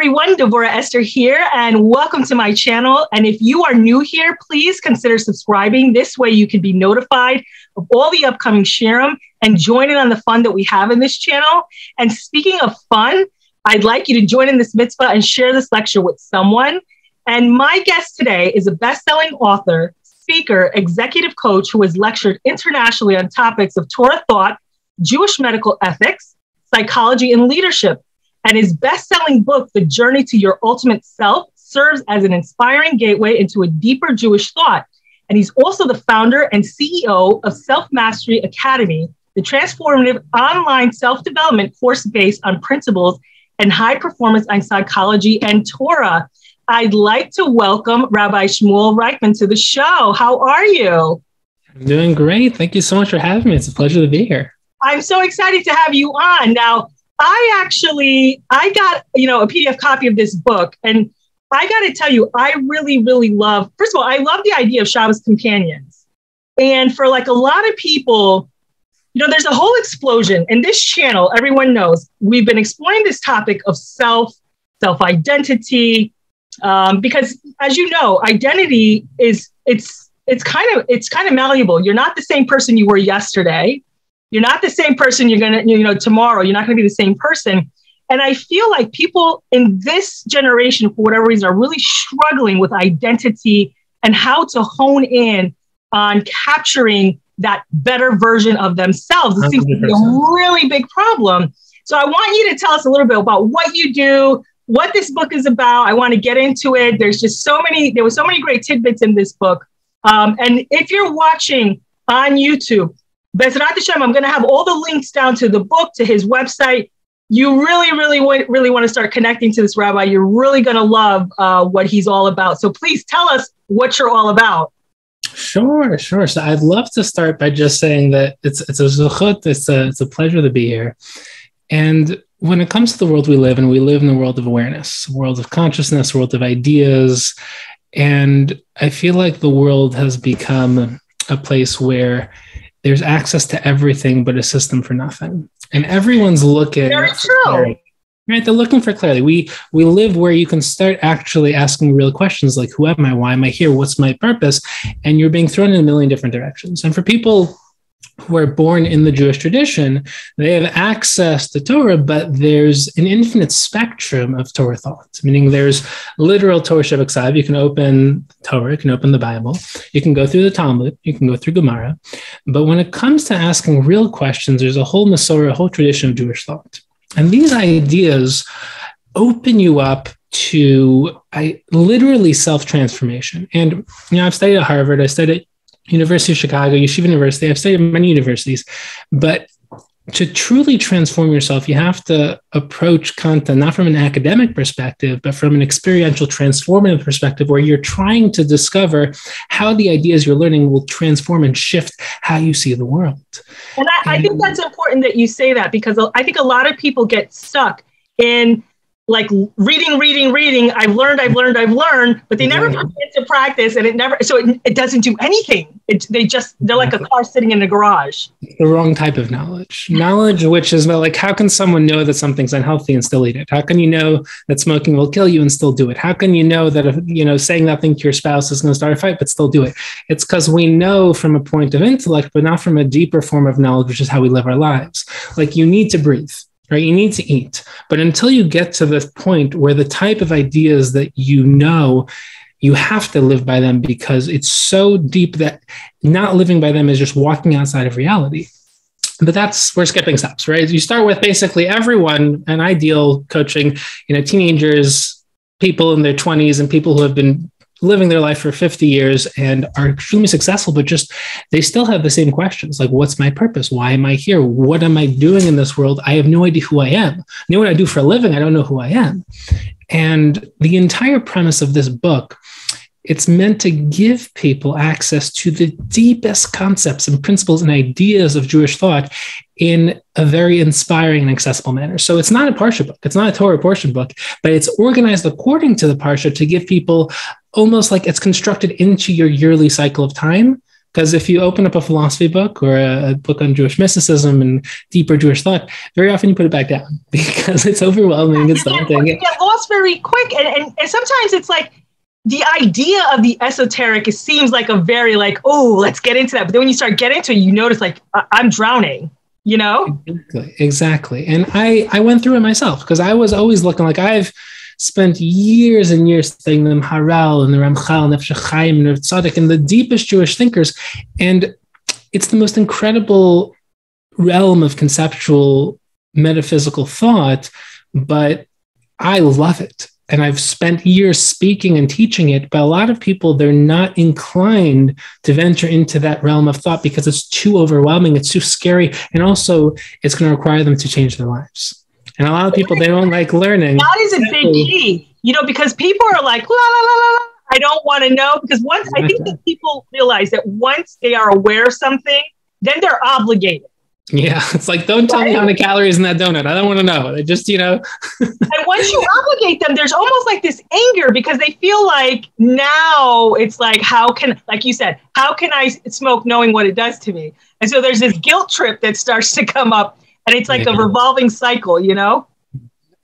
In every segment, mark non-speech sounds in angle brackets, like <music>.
everyone, Devorah Esther here, and welcome to my channel. And if you are new here, please consider subscribing. This way you can be notified of all the upcoming Shiurim and join in on the fun that we have in this channel. And speaking of fun, I'd like you to join in this mitzvah and share this lecture with someone. And my guest today is a best-selling author, speaker, executive coach who has lectured internationally on topics of Torah thought, Jewish medical ethics, psychology, and leadership. And his best selling book, The Journey to Your Ultimate Self, serves as an inspiring gateway into a deeper Jewish thought. And he's also the founder and CEO of Self Mastery Academy, the transformative online self development course based on principles and high performance in psychology and Torah. I'd like to welcome Rabbi Shmuel Reichman to the show. How are you? I'm doing great. Thank you so much for having me. It's a pleasure to be here. I'm so excited to have you on. Now, I actually I got, you know, a PDF copy of this book and I got to tell you, I really, really love, first of all, I love the idea of Shabbos companions. And for like a lot of people, you know, there's a whole explosion in this channel. Everyone knows we've been exploring this topic of self, self identity, um, because as you know, identity is it's it's kind of it's kind of malleable. You're not the same person you were yesterday. You're not the same person you're gonna you know tomorrow. You're not gonna be the same person. And I feel like people in this generation, for whatever reason, are really struggling with identity and how to hone in on capturing that better version of themselves. It seems to be a really big problem. So I want you to tell us a little bit about what you do, what this book is about. I want to get into it. There's just so many, there were so many great tidbits in this book. Um, and if you're watching on YouTube, Bezrat Hashem, I'm going to have all the links down to the book, to his website. You really, really, really want to start connecting to this rabbi. You're really going to love uh, what he's all about. So please tell us what you're all about. Sure, sure. So I'd love to start by just saying that it's it's a zuchut, it's a it's a pleasure to be here. And when it comes to the world we live in, we live in a world of awareness, world of consciousness, world of ideas. And I feel like the world has become a place where there's access to everything but a system for nothing. And everyone's looking. Very true. Right, they're looking for clarity. We we live where you can start actually asking real questions like, "Who am I? Why am I here? What's my purpose?" And you're being thrown in a million different directions. And for people who are born in the Jewish tradition, they have access to Torah, but there's an infinite spectrum of Torah thought, meaning there's literal Torah Shebeksav. You can open Torah, you can open the Bible, you can go through the Talmud, you can go through Gemara. But when it comes to asking real questions, there's a whole Masorah, a whole tradition of Jewish thought. And these ideas open you up to I literally self transformation. And you know, I've studied at Harvard, I studied University of Chicago, Yeshiva University. I've studied many universities, but to truly transform yourself, you have to approach content not from an academic perspective, but from an experiential, transformative perspective, where you're trying to discover how the ideas you're learning will transform and shift how you see the world. And I, I think that's important that you say that because I think a lot of people get stuck in like reading, reading, reading. I've learned, I've learned, I've learned, but they never put it into practice, and it never. So it, it doesn't do anything. It, they just they're like a car sitting in a garage. The wrong type of knowledge. Knowledge, which is about like how can someone know that something's unhealthy and still eat it? How can you know that smoking will kill you and still do it? How can you know that if, you know saying nothing to your spouse is going to start a fight but still do it? It's because we know from a point of intellect, but not from a deeper form of knowledge, which is how we live our lives. Like you need to breathe right? You need to eat. But until you get to the point where the type of ideas that you know, you have to live by them because it's so deep that not living by them is just walking outside of reality. But that's where skipping steps, right? You start with basically everyone, an ideal coaching, you know, teenagers, people in their 20s, and people who have been living their life for 50 years and are extremely successful, but just they still have the same questions like, what's my purpose? Why am I here? What am I doing in this world? I have no idea who I am. I know what I do for a living. I don't know who I am. And the entire premise of this book it's meant to give people access to the deepest concepts and principles and ideas of Jewish thought in a very inspiring and accessible manner. So it's not a Parsha book, it's not a Torah portion book, but it's organized according to the Parsha to give people almost like it's constructed into your yearly cycle of time Because if you open up a philosophy book or a, book on Jewish mysticism and deeper Jewish thought, very often you put it back down <laughs> because it's overwhelming. It's daunting. You get lost very quick. And, and, and sometimes it's like the idea of the esoteric it seems like a very like, oh, let's get into that. But then when you start getting into it, you notice like, I'm drowning you know exactly, exactly. and i i went through it myself because i was always looking like i've spent years and years studying the Maharal and the Ramchal and Nefesh Chaim and the Tzaddik and the deepest Jewish thinkers. And it's the most incredible realm of conceptual metaphysical thought, but I love it. And I've spent years speaking and teaching it, but a lot of people, they're not inclined to venture into that realm of thought because it's too overwhelming, it's too scary, and also it's going to require them to change their lives. And a lot of people, they don't like learning. That is a big key, you know, because people are like, la, la, la, la, I don't want to know. Because once I think that people realize that once they are aware of something, then they're obligated. Yeah, <laughs> it's like don't tell right? me how many calories in that donut. I don't want to know. They just, you know. <laughs> and once you obligate them, there's almost like this anger because they feel like now it's like how can, like you said, how can I smoke knowing what it does to me? And so there's this guilt trip that starts to come up and it's like yeah. a revolving cycle, you know?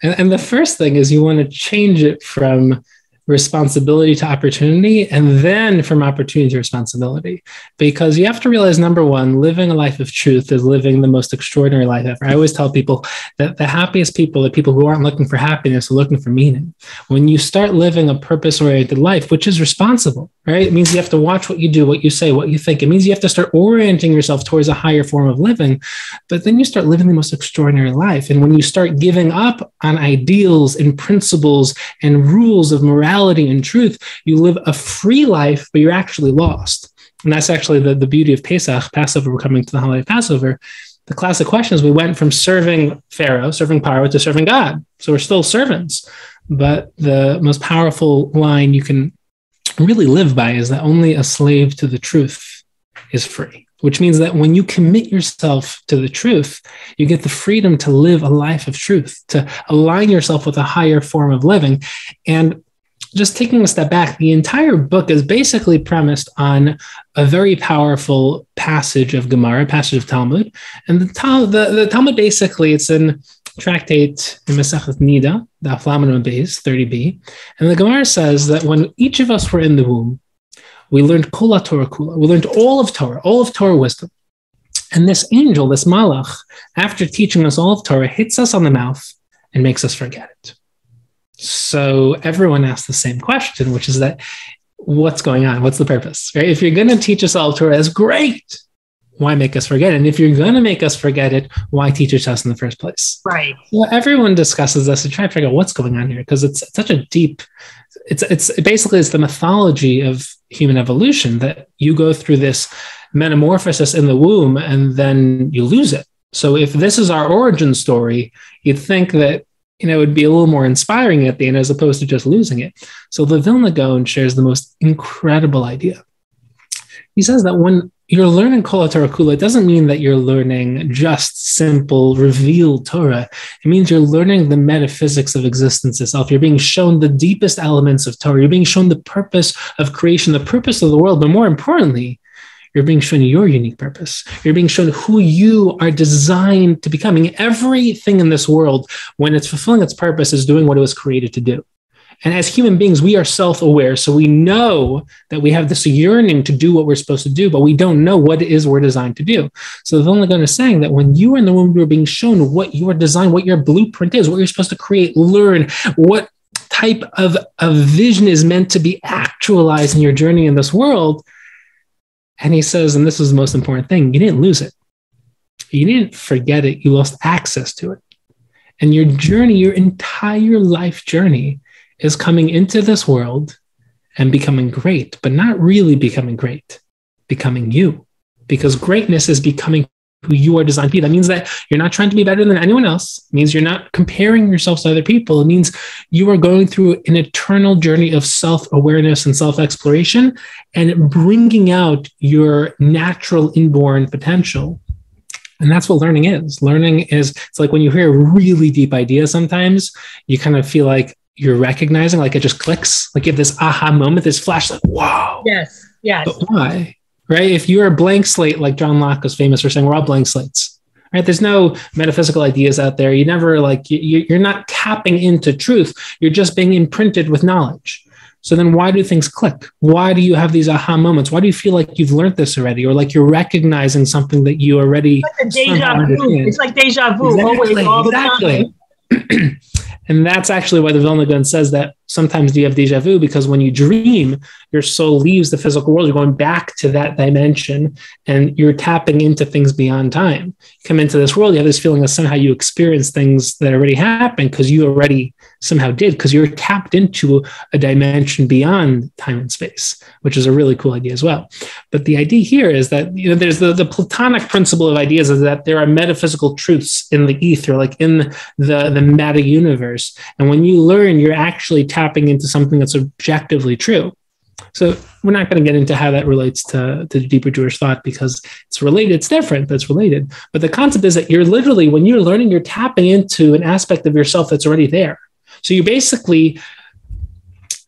And, and the first thing is you want to change it from responsibility to opportunity and then from opportunity to responsibility. Because you have to realize number one living a life of truth is living the most extraordinary life ever. I always tell people that the happiest people are people who aren't looking for happiness are looking for meaning. When you start living a purpose oriented life which is responsible right? It means you have to watch what you do what you say what you think. It means you have to start orienting yourself towards a higher form of living but then you start living the most extraordinary life. And when you start giving up on ideals and principles and rules of morality reality and truth, you live a free life, but you're actually lost. And that's actually the, the beauty of Pesach, Passover, we're coming to the holiday of Passover. The classic question is we went from serving Pharaoh, serving Paro, to serving God. So we're still servants. But the most powerful line you can really live by is that only a slave to the truth is free which means that when you commit yourself to the truth, you get the freedom to live a life of truth, to align yourself with a higher form of living. And just taking a step back, the entire book is basically premised on a very powerful passage of Gemara, passage of Talmud. And the, Tal- the, the Talmud basically, it's in tractate in Masechet Nida, the Aflaminum base, 30b. And the Gemara says that when each of us were in the womb, we learned Kula Torah Kula. We learned all of Torah, all of Torah wisdom. And this angel, this Malach, after teaching us all of Torah, hits us on the mouth and makes us forget it. So everyone asks the same question, which is that what's going on? What's the purpose? Right? If you're going to teach us all Torah, that's great. Why make us forget it? And if you're going to make us forget it, why teach it to us in the first place? Right. Well, everyone discusses this and try to figure out what's going on here because it's such a deep. It's it's basically it's the mythology of human evolution that you go through this metamorphosis in the womb and then you lose it. So if this is our origin story, you'd think that you know, it would be a little more inspiring at the end as opposed to just losing it. So the Vilna Gaon shares the most incredible idea. He says that when you're learning Kol Torah Kula, it doesn't mean that you're learning just simple revealed Torah. It means you're learning the metaphysics of existence itself. You're being shown the deepest elements of Torah. You're being shown the purpose of creation, the purpose of the world, but more importantly, you're being shown your unique purpose. You're being shown who you are designed to becoming. Everything in this world, when it's fulfilling its purpose, is doing what it was created to do. And as human beings, we are self aware. So we know that we have this yearning to do what we're supposed to do, but we don't know what it is we're designed to do. So the Vilna Gaon is saying that when you are in the womb, you're being shown what your design, what your blueprint is, what you're supposed to create, learn, what type of, of vision is meant to be actualized in your journey in this world and he says, and this is the most important thing you didn't lose it. You didn't forget it. You lost access to it. And your journey, your entire life journey, is coming into this world and becoming great, but not really becoming great, becoming you. Because greatness is becoming who you are designed to be. That means that you're not trying to be better than anyone else. It means you're not comparing yourself to other people. It means you are going through an eternal journey of self awareness and self exploration and bringing out your natural inborn potential. And that's what learning is. Learning is, it's like when you hear a really deep idea, sometimes you kind of feel like you're recognizing, like it just clicks, like you have this aha moment, this flash, like, wow. Yes. Yes. But why? Right? If you're a blank slate, like John Locke was famous for saying, we're all blank slates, right? There's no metaphysical ideas out there. You never like, you, you're not tapping into truth. You're just being imprinted with knowledge. So then why do things click? Why do you have these aha moments? Why do you feel like you've learned this already or like you're recognizing something that you already it's like deja vu. It's like deja vu exactly, always, exactly. <clears throat> and that's actually why the Vilna Gaon says that sometimes you have deja vu because when you dream, your soul leaves the physical world. You're going back to that dimension and you're tapping into things beyond time. You come into this world, you have this feeling that somehow you experience things that already happened because you already somehow did, because you're tapped into a dimension beyond time and space, which is a really cool idea as well. But the idea here is that you know there's the, the Platonic principle of ideas is that there are metaphysical truths in the ether, like in the, the meta universe. And when you learn, you're actually tapping into something that's objectively true. So we're not going to get into how that relates to, to deeper Jewish thought because it's related, it's different, but it's related. But the concept is that you're literally, when you're learning, you're tapping into an aspect of yourself that's already there. So you're basically,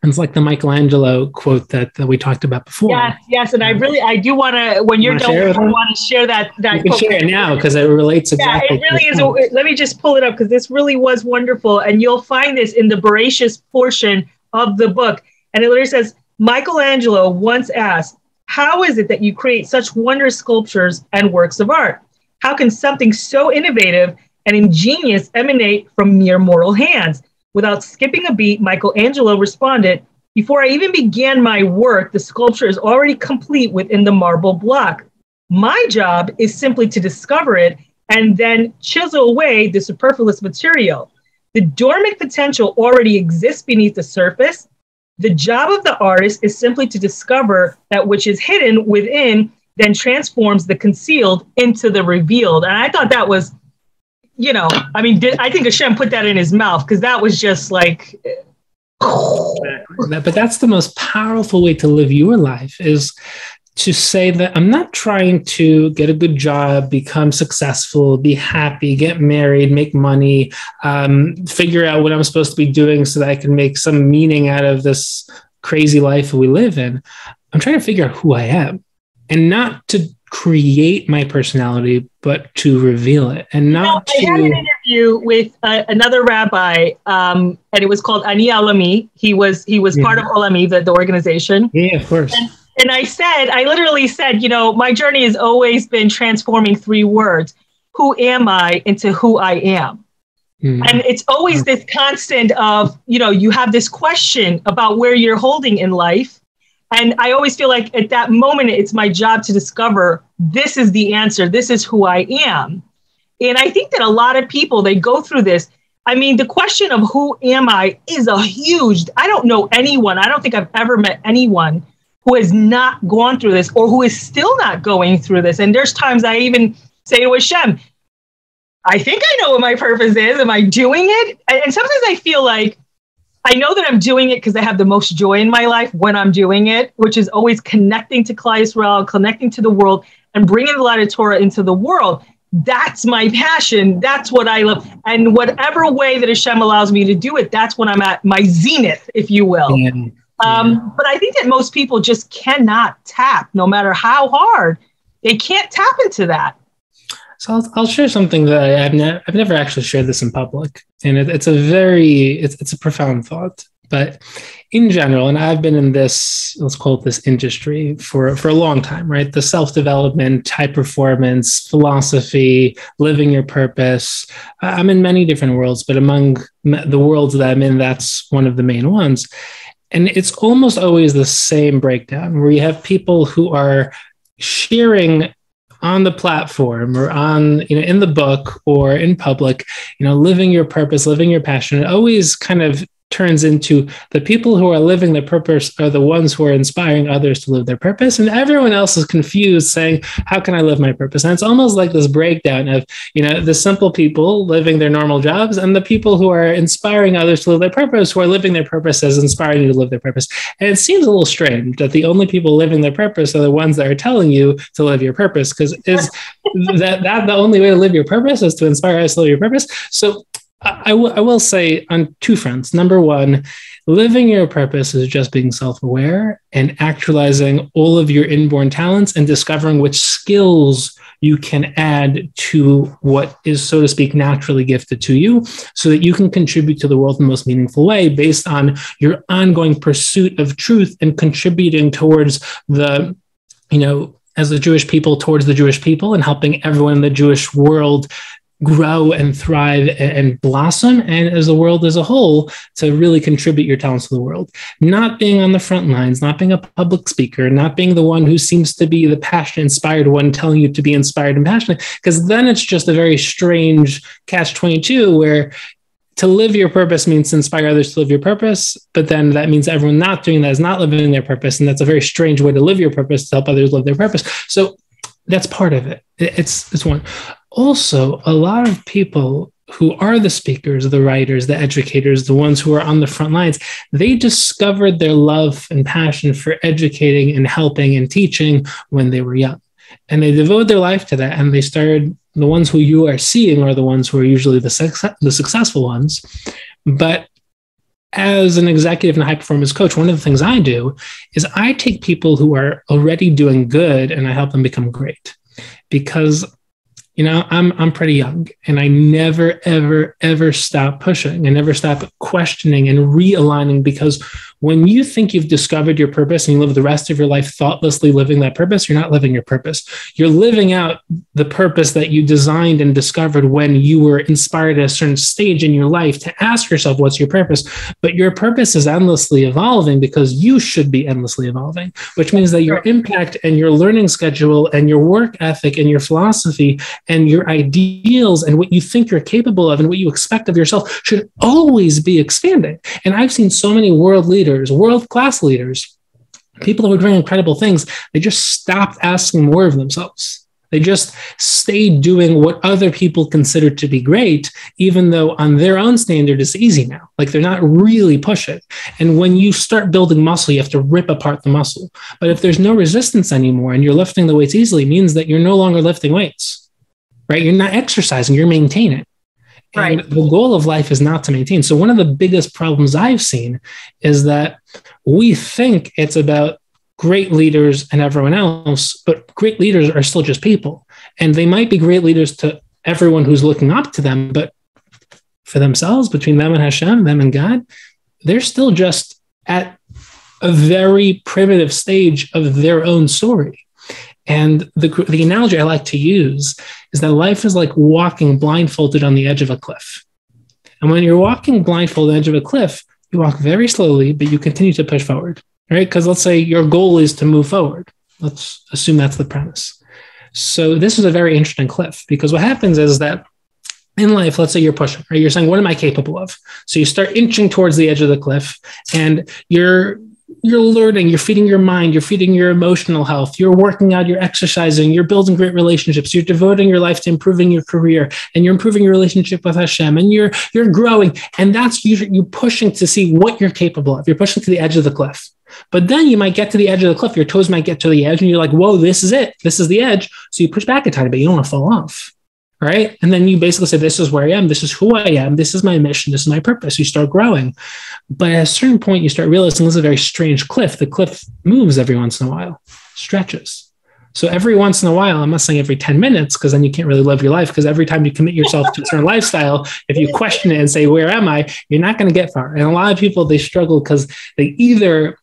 it's like the Michelangelo quote that, that we talked about before. Yes, yes, and I really, I do want to. When you're done, I want to share that. That you can share it now because it relates exactly. Yeah, it really is. A, let me just pull it up because this really was wonderful, and you'll find this in the Bereshis portion of the book, and it literally says Michelangelo once asked, "How is it that you create such wondrous sculptures and works of art? How can something so innovative and ingenious emanate from mere mortal hands?" Without skipping a beat, Michelangelo responded, Before I even began my work, the sculpture is already complete within the marble block. My job is simply to discover it and then chisel away the superfluous material. The dormant potential already exists beneath the surface. The job of the artist is simply to discover that which is hidden within, then transforms the concealed into the revealed. And I thought that was you know, I mean, did, I think Hashem put that in his mouth because that was just like. but that's the most powerful way to live your life is to say that I'm not trying to get a good job, become successful, be happy, get married, make money, um, figure out what I'm supposed to be doing so that I can make some meaning out of this crazy life we live in. I'm trying to figure out who I am and not to create my personality, but to reveal it and not you know, I had an interview with uh, another rabbi, um, and it was called Ani Alami. He was he was yeah. part of Olami, the, the organization. Yeah, of course. And, and I said, I literally said, you know, my journey has always been transforming three words: who am I into who I am. Mm. And it's always mm. this constant of, you know, you have this question about where you're holding in life and I always feel like at that moment, it's my job to discover this is the answer. This is who I am. And I think that a lot of people, they go through this. I mean, the question of who am I is a huge, I don't know anyone, I don't think I've ever met anyone who has not gone through this or who is still not going through this. And there's times I even say to Hashem, I think I know what my purpose is. Am I doing it? And sometimes I feel like I know that I'm doing it because I have the most joy in my life when I'm doing it, which is always connecting to Klal Yisrael, connecting to the world, and bringing the light of Torah into the world. That's my passion. That's what I love. And whatever way that Hashem allows me to do it, that's when I'm at my zenith, if you will. Yeah. Um, but I think that most people just cannot tap, no matter how hard. They can't tap into that. So I'll, I'll share something that I, have ne- I've never actually shared this in public, and it, it's a very it's, it's a profound thought. But in general, and I've been in this let's call it this industry for for a long time, right? The self development, high performance, philosophy, living your purpose. I'm in many different worlds, but among the worlds that I'm in, that's one of the main ones. And it's almost always the same breakdown where you have people who are sharing on the platform or on you know in the book or in public you know living your purpose living your passion it always kind of turns into the people who are living their purpose are the ones who are inspiring others to live their purpose. And everyone else is confused saying how can i live my purpose? And it's almost like this breakdown of you know the simple people living their normal jobs and the people who are inspiring others to live their purpose who are living their purpose as inspiring you to live their purpose. And it seems a little strange that the only people living their purpose are the ones that are telling you to live your purpose because is <laughs> that that the only way to live your purpose is to inspire us to live your purpose. So I, w- I will say on two fronts. Number one, living your purpose is just being self-aware and actualizing all of your inborn talents and discovering which skills you can add to what is, so to speak, naturally gifted to you so that you can contribute to the world in the most meaningful way based on your ongoing pursuit of truth and contributing towards the, you know, as the Jewish people towards the Jewish people and helping everyone in the Jewish world grow and thrive and blossom and as the world as a whole to really contribute your talents to the world not being on the front lines not being a public speaker not being the one who seems to be the passionate inspired one telling you to be inspired and passionate because then it's just a very strange catch 22 where to live your purpose means to inspire others to live your purpose, but then that means everyone not doing that is not living their purpose. And that's a very strange way to live your purpose to help others live their purpose. So that's part of it. It's it's one also a lot of people who are the speakers, the writers, the educators, the ones who are on the front lines, they discovered their love and passion for educating and helping and teaching when they were young. And they devoted their life to that. And they started, the ones who you are seeing are the ones who are usually the, success, the successful ones. But as an executive and high performance coach, one of the things I do is I take people who are already doing good and I help them become great. Because you know i'm i'm pretty young and i never ever ever stop pushing and never stop questioning and realigning because when you think you've discovered your purpose and you live the rest of your life thoughtlessly living that purpose, you're not living your purpose. You're living out the purpose that you designed and discovered when you were inspired at a certain stage in your life to ask yourself, what's your purpose? But your purpose is endlessly evolving because you should be endlessly evolving, which means that your impact and your learning schedule and your work ethic and your philosophy and your ideals and what you think you're capable of and what you expect of yourself should always be expanding. And I've seen so many world leaders leaders, world class leaders, people who are doing incredible things, they just stopped asking more of themselves. They just stayed doing what other people consider to be great, even though on their own standard it's easy now. Like they're not really pushing. And when you start building muscle, you have to rip apart the muscle. But if there's no resistance anymore and you're lifting the weights easily, means that you're no longer lifting weights, right? You're not exercising, you're maintaining. Right. And the goal of life is not to maintain. So, one of the biggest problems I've seen is that we think it's about great leaders and everyone else, but great leaders are still just people. And they might be great leaders to everyone who's looking up to them, but for themselves, between them and Hashem, them and God, they're still just at a very primitive stage of their own story. And the, the analogy I like to use is that life is like walking blindfolded on the edge of a cliff. And when you're walking blindfolded on the edge of a cliff, you walk very slowly, but you continue to push forward, right? Because let's say your goal is to move forward. Let's assume that's the premise. So this is a very interesting cliff because what happens is that in life, let's say you're pushing, right? You're saying, what am I capable of? So you start inching towards the edge of the cliff and you're you're learning, you're feeding your mind, you're feeding your emotional health, you're working out, you're exercising, you're building great relationships, you're devoting your life to improving your career, and you're improving your relationship with Hashem, and you're you're growing, and that's you you pushing to see what you're capable of. You're pushing to the edge of the cliff. But then you might get to the edge of the cliff, your toes might get to the edge, and you're like, whoa, this is it. This is the edge. So you push back a tiny bit. You don't want to fall off right? And then you basically say, This is where I am. This is who I am. This is my mission. This is my purpose. You start growing. But at a certain point, you start realizing this is a very strange cliff. The cliff moves every once in a while, stretches. So every once in a while, I'm not saying every 10 minutes, because then you can't really live your life. Because every time you commit yourself to a certain lifestyle, if you question it and say, Where am I? You're not going to get far. And a lot of people, they struggle because they either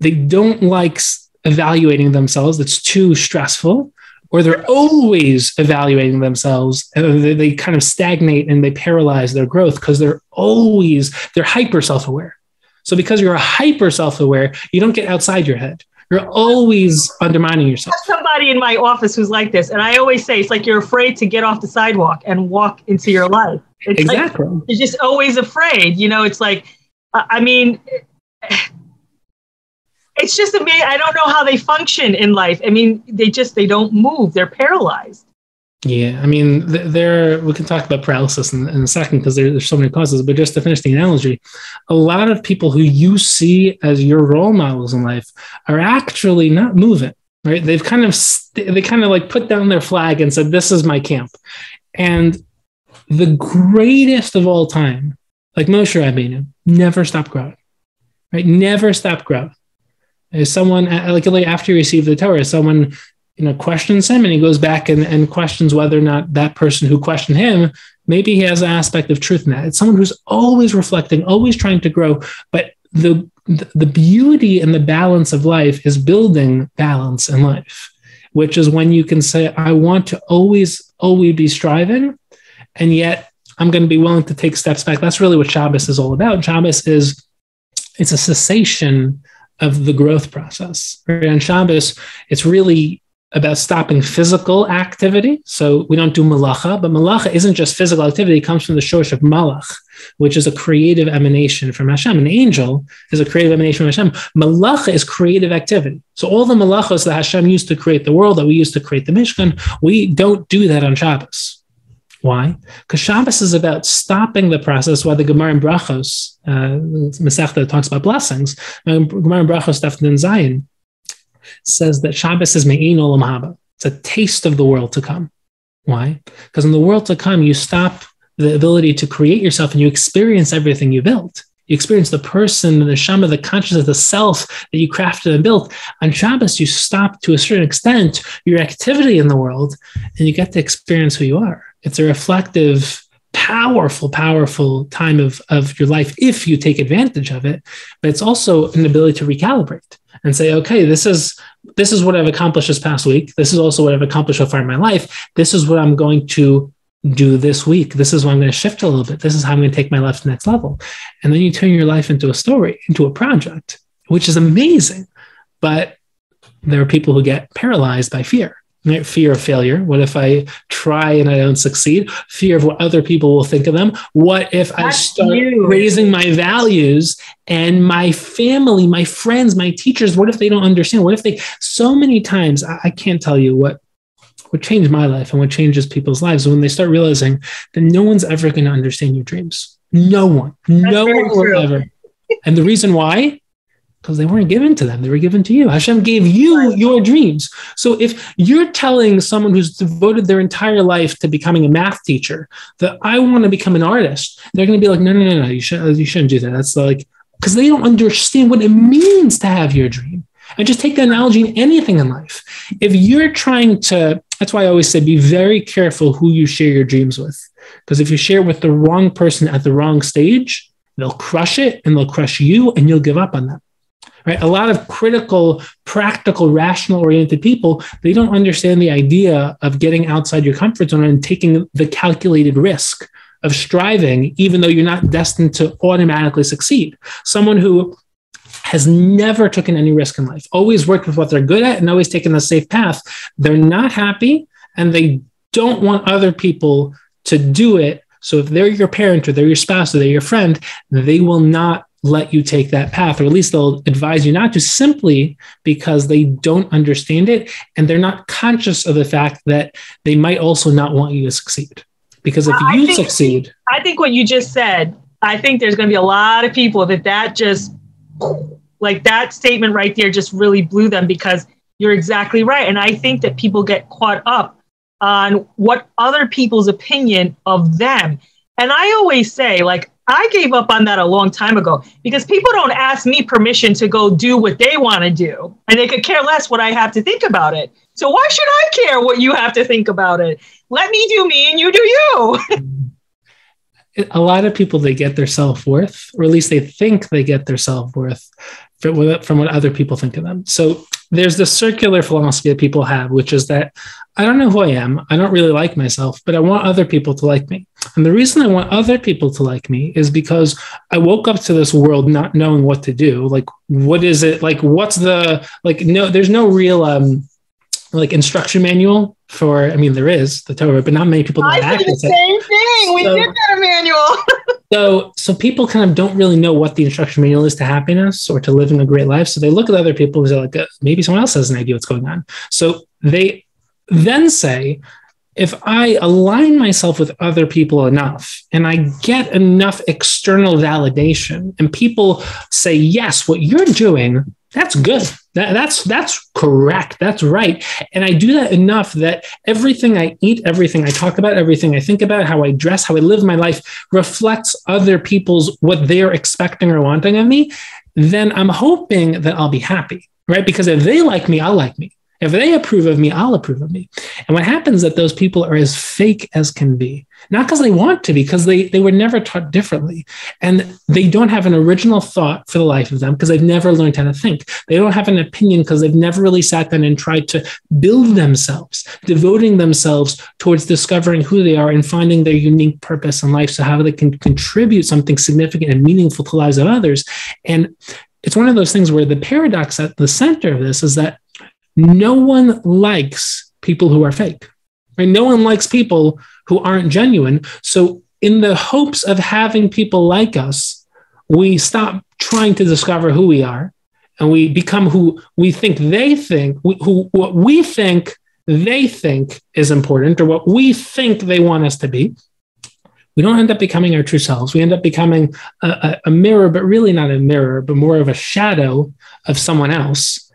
they don't like evaluating themselves, it's too stressful, or they're always evaluating themselves and they, they kind of stagnate and they paralyze their growth because they're always they're hyper self-aware. So because you're a hyper self-aware you don't get outside your head. You're always undermining yourself. Somebody in my office who's like this and i always say it's like you're afraid to get off the sidewalk and walk into your life. It's exactly. like, you're just always afraid you know it's like i mean it's just amazing. I don't know how they function in life. I mean, they just they don't move. They're paralyzed. Yeah, I mean, there we can talk about paralysis in, in a second because there, there's so many causes. But just to finish the analogy, a lot of people who you see as your role models in life are actually not moving. Right? They've kind of st- they kind of like put down their flag and said, "This is my camp." And the greatest of all time, like Moshe Rabbeinu, never stopped growing right? Never stop growing. Is someone like after you receive the Torah, someone you know questions him and he goes back and, and questions whether or not that person who questioned him maybe he has an aspect of truth in that. It's someone who's always reflecting, always trying to grow, but the the beauty and the balance of life is building balance in life, which is when you can say, I want to always, always be striving, and yet I'm going to be willing to take steps back. That's really what Shabbos is all about. Shabbos is it's a cessation of the growth process. Right? On Shabbos, it's really about stopping physical activity. So we don't do malacha, but malacha isn't just physical activity. It comes from the shorsh of malach, which is a creative emanation from Hashem. An angel is a creative emanation from Hashem. Malacha is creative activity. So all the malachos that Hashem used to create the world, that we used to create the Mishkan, we don't do that on Shabbos. Why? Because Shabbos is about stopping the process. Why the Gemara in Brachos, uh, Masechta talks about blessings. Gemara in Brachos, Daf Nun Zayin, says that Shabbos is Me'in Olam Haba. It's a taste of the world to come. Why? Because in the world to come, you stop the ability to create yourself and you experience everything you built. You experience the person, the shama, the consciousness, the self that you crafted and built. On Shabbos, you stop to a certain extent your activity in the world and you get to experience who you are. It's a reflective, powerful, powerful time of, of your life if you take advantage of it. But it's also an ability to recalibrate and say, okay, this is this is what I've accomplished this past week. This is also what I've accomplished so far in my life. This is what I'm going to do this week. This is what I'm going to shift a little bit. This is how I'm going to take my life to the next level. And then you turn your life into a story, into a project, which is amazing. But there are people who get paralyzed by fear. Fear of failure. What if I try and I don't succeed? Fear of what other people will think of them. What if That's I start you. raising my values and my family, my friends, my teachers? What if they don't understand? What if they, so many times, I, I can't tell you what what changed my life and what changes people's lives when they start realizing that no one's ever going to understand your dreams. No one, That's no one will ever. And the reason why because they weren't given to them. They were given to you. Hashem gave you your dreams. So if you're telling someone who's devoted their entire life to becoming a math teacher that I want to become an artist, they're going to be like, no, no, no, no, you, should, you shouldn't do that. That's like, because they don't understand what it means to have your dream. And just take the analogy in anything in life. If you're trying to, that's why I always say be very careful who you share your dreams with. Because if you share with the wrong person at the wrong stage, they'll crush it and they'll crush you and you'll give up on them right? A lot of critical, practical, rational oriented people, they don't understand the idea of getting outside your comfort zone and taking the calculated risk of striving, even though you're not destined to automatically succeed. Someone who has never taken any risk in life, always worked with what they're good at and always taken the safe path, they're not happy and they don't want other people to do it. So if they're your parent or they're your spouse or they're your friend, they will not let you take that path, or at least they'll advise you not to simply because they don't understand it and they're not conscious of the fact that they might also not want you to succeed. Because if you think, succeed, I think what you just said, I think there's going to be a lot of people that that just like that statement right there just really blew them because you're exactly right. And I think that people get caught up on what other people's opinion of them. And I always say, like, I gave up on that a long time ago because people don't ask me permission to go do what they want to do. And they could care less what I have to think about it. So why should I care what you have to think about it? Let me do me and you do you. <laughs> a lot of people they get their self-worth or at least they think they get their self-worth from what other people think of them so there's this circular philosophy that people have which is that i don't know who i am i don't really like myself but i want other people to like me and the reason I want other people to like me is because I woke up to this world not knowing what to do. Like, what is it? Like, what's the, like, no, there's no real, um, like instruction manual for, I mean, there is the Torah, but not many people know I the same thing. We so, did that manual. <laughs> so, so people kind of don't really know what the instruction manual is to happiness or to living a great life. So they look at other people and they're like, uh, maybe someone else has an idea what's going on. So they then say, if I align myself with other people enough and I get enough external validation and people say, yes, what you're doing, that's good. That, that's that's correct. That's right. And I do that enough that everything I eat, everything I talk about, everything I think about, how I dress, how I live my life reflects other people's what they're expecting or wanting of me. then I'm hoping that I'll be happy, right? Because if they like me, I'll like me. If they approve of me, I'll approve of me. And what happens is that those people are as fake as can be, not because they want to be, because they, they were never taught differently. And they don't have an original thought for the life of them because they've never learned how to think. They don't have an opinion because they've never really sat down and tried to build themselves, devoting themselves towards discovering who they are and finding their unique purpose in life. So, how they can contribute something significant and meaningful to the lives of others. And it's one of those things where the paradox at the center of this is that no one likes people who are fake. Right? No one likes people who aren't genuine. So, in the hopes of having people like us, we stop trying to discover who we are and we become who we think they think, who what we think they think is important or what we think they want us to be. We don't end up becoming our true selves. We end up becoming a, a, a mirror, but really not a mirror, but more of a shadow of someone else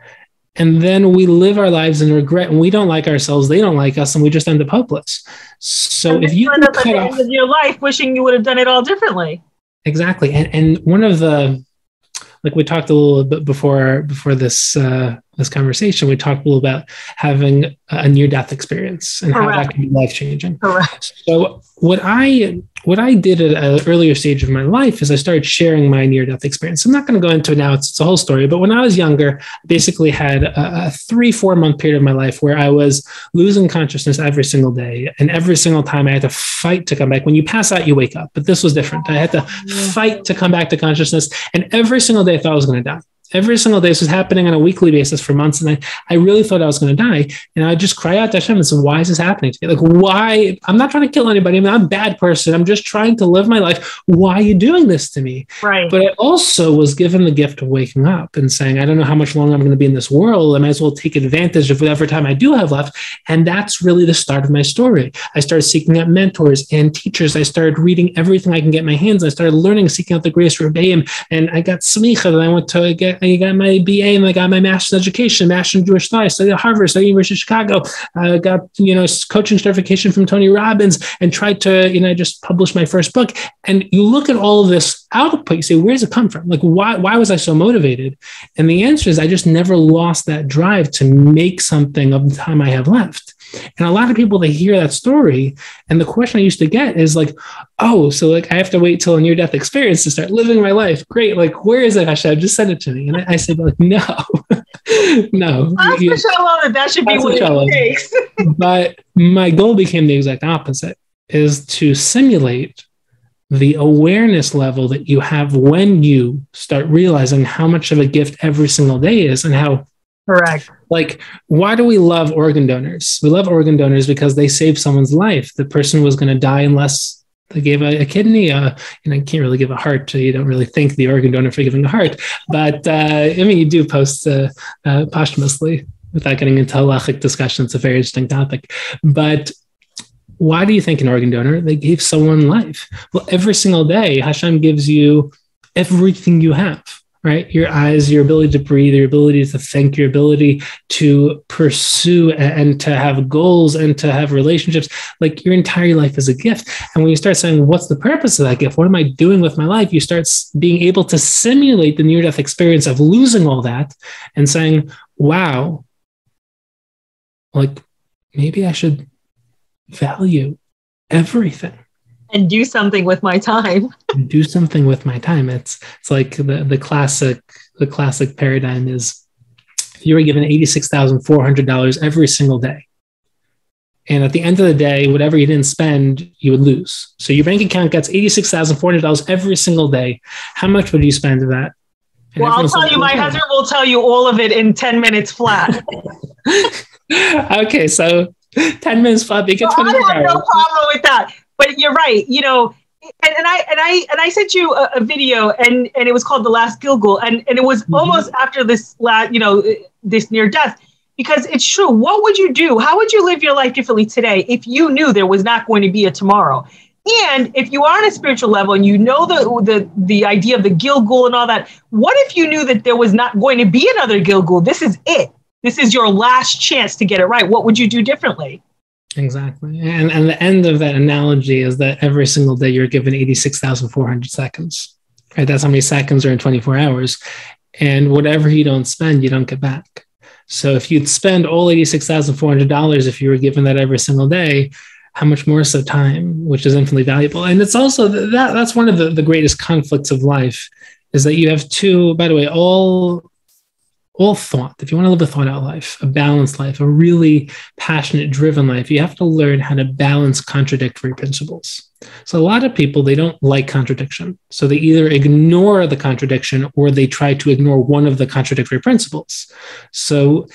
and then we live our lives in regret and we don't like ourselves they don't like us and we just end up hopeless. So if you end up at the off, end of your life wishing you would have done it all differently. Exactly. And, and one of the like we talked a little bit before before this uh, this conversation, we talked a little about having a near death experience and Correct. how that can be life changing. Correct. So what I what I did at an earlier stage of my life is I started sharing my near death experience. I'm not going to go into it now; it's, it's, a whole story. But when I was younger, I basically had a, a three four month period of my life where I was losing consciousness every single day, and every single time I had to fight to come back. When you pass out, you wake up, but this was different. I had to fight to come back to consciousness, and every single day I thought I was going to die every single day. This was happening on a weekly basis for months. And I, I really thought I was going to die. And I just cry out to Hashem and say, why is this happening to me? Like, why? I'm not trying to kill anybody. I'm I'm a bad person. I'm just trying to live my life. Why are you doing this to me? Right. But I also was given the gift of waking up and saying, I don't know how much longer I'm going to be in this world. I might as well take advantage of whatever time I do have left. And that's really the start of my story. I started seeking out mentors and teachers. I started reading everything I can get my hands. I started learning, seeking out the greatest rebbeim. And I got smicha that I went to get I got my BA and I got my master's education, master's in Jewish studies, studied at Harvard, studied at University of Chicago, uh, got, you know, coaching certification from Tony Robbins and tried to, you know, just publish my first book. And you look at all of this output, you say, where does it come from? Like, why, why was I so motivated? And the answer is I just never lost that drive to make something of the time I have left. And a lot of people they hear that story, and the question I used to get is like, "Oh, so like I have to wait till a near death experience to start living my life? Great! Like, where is it, Hashem? Just send it to me." And I, I said, "Like, no, <laughs> no." You, that should be what it takes. <laughs> but my goal became the exact opposite: is to simulate the awareness level that you have when you start realizing how much of a gift every single day is and how Correct. Like, why do we love organ donors? We love organ donors because they save someone's life. The person was going to die unless they gave a, a kidney. Uh, and I can't really give a heart. So you don't really thank the organ donor for giving a heart. But uh, I mean, you do post uh, uh, posthumously without getting into halachic discussion. It's a very interesting topic. But why do you think an organ donor? They gave someone life. Well, every single day, Hashem gives you everything you have right? Your eyes, your ability to breathe, your ability to think, your ability to pursue and to have goals and to have relationships. Like your entire life is a gift. And when you start saying, what's the purpose of that gift? What am I doing with my life? You start being able to simulate the near death experience of losing all that and saying, wow, like maybe I should value everything and do something with my time. <laughs> do something with my time. It's it's like the the classic the classic paradigm is if you were given eighty six thousand four hundred dollars every single day, and at the end of the day, whatever you didn't spend, you would lose. So your bank account gets eighty six thousand four hundred dollars every single day. How much would you spend of that? And well, I'll tell you, my husband will tell you all of it in ten minutes flat. <laughs> <laughs> okay, so 10 minutes flat, they get well, 24 I have hours. no problem with that but you're right. You know, and, and I and I and I sent you a, a, video, and and it was called the Last Gilgul, and and it was mm-hmm. almost after this last, you know, this near death. Because it's true. What would you do? How would you live your life differently today if you knew there was not going to be a tomorrow? And if you are on a spiritual level and you know the the the idea of the Gilgul and all that, what if you knew that there was not going to be another Gilgul? This is it. This is your last chance to get it right. What would you do differently? Exactly. And, and the end of that analogy is that every single day you're given 86,400 seconds. Right? That's how many seconds are in 24 hours. And whatever you don't spend, you don't get back. So if you'd spend all $86,400 if you were given that every single day, how much more so time, which is infinitely valuable. And it's also that that's one of the, the greatest conflicts of life is that you have two, by the way, all all thought, if you want to live a thought out life, a balanced life, a really passionate, driven life, you have to learn how to balance contradictory principles. So a lot of people they don't like contradiction. So they either ignore the contradiction or they try to ignore one of the contradictory principles. So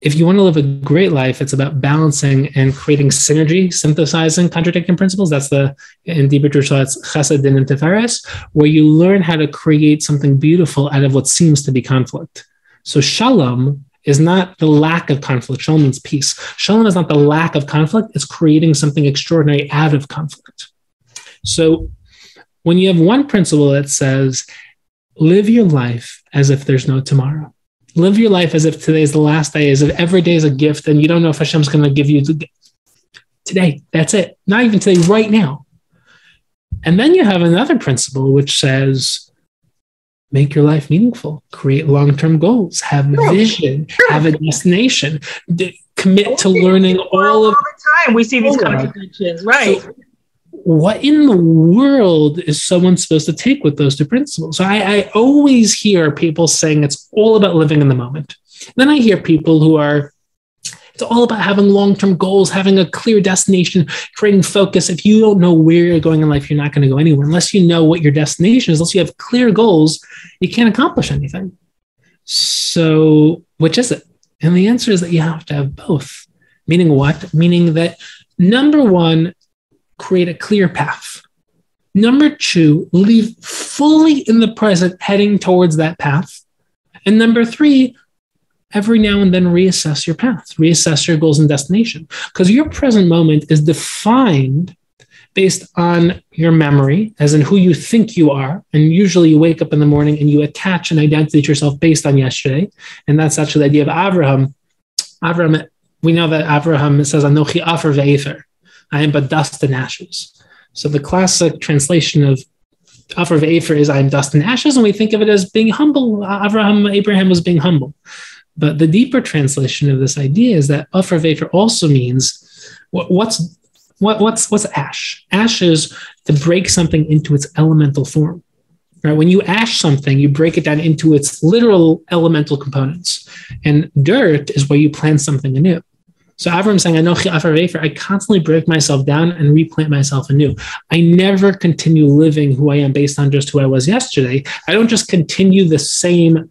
if you want to live a great life, it's about balancing and creating synergy, synthesizing contradicting principles. That's the in Deeper Jerusalem, it's Chesed and where you learn how to create something beautiful out of what seems to be conflict. So shalom is not the lack of conflict. Shalom means peace. Shalom is not the lack of conflict, it's creating something extraordinary out of conflict. So when you have one principle that says, live your life as if there's no tomorrow. Live your life as if today is the last day, as if every day is a gift, and you don't know if Hashem's going to give you today. That's it. Not even today, right now. And then you have another principle which says, make your life meaningful, create long term goals, have a vision, have a destination, d- commit oh, to learning all of the time. We see these contradictions, right? So, what in the world is someone supposed to take with those two principles? So I, I always hear people saying it's all about living in the moment. Then I hear people who are it's all about having long term goals, having a clear destination, creating focus. If you don't know where you're going in life, you're not going to go anywhere. Unless you know what your destination is, unless you have clear goals, you can't accomplish anything. So, which is it? And the answer is that you have to have both. Meaning what? Meaning that number one, create a clear path. Number two, live fully in the present, heading towards that path. And number three, every now and then reassess your path, reassess your goals and destination. Because your present moment is defined based on your memory, as in who you think you are. And usually you wake up in the morning and you attach an identity to yourself based on yesterday. And that's actually the idea of Abraham. Abraham, we know that Abraham says, Anochi Afer Ve'efer. I am but dust and ashes. So the classic translation of Afer Ve'efer is I am dust and ashes, and we think of it as being humble. Abraham was being humble. But the deeper translation of this idea is that Ve'efer also means what, what's what, what's what's ash? Ash is to break something into its elemental form. Right? When you ash something, you break it down into its literal elemental components. And dirt is where you plant something anew. So Avram saying, Afer Ve'efer, I constantly break myself down and replant myself anew. I never continue living who I am based on just who I was yesterday. I don't just continue the same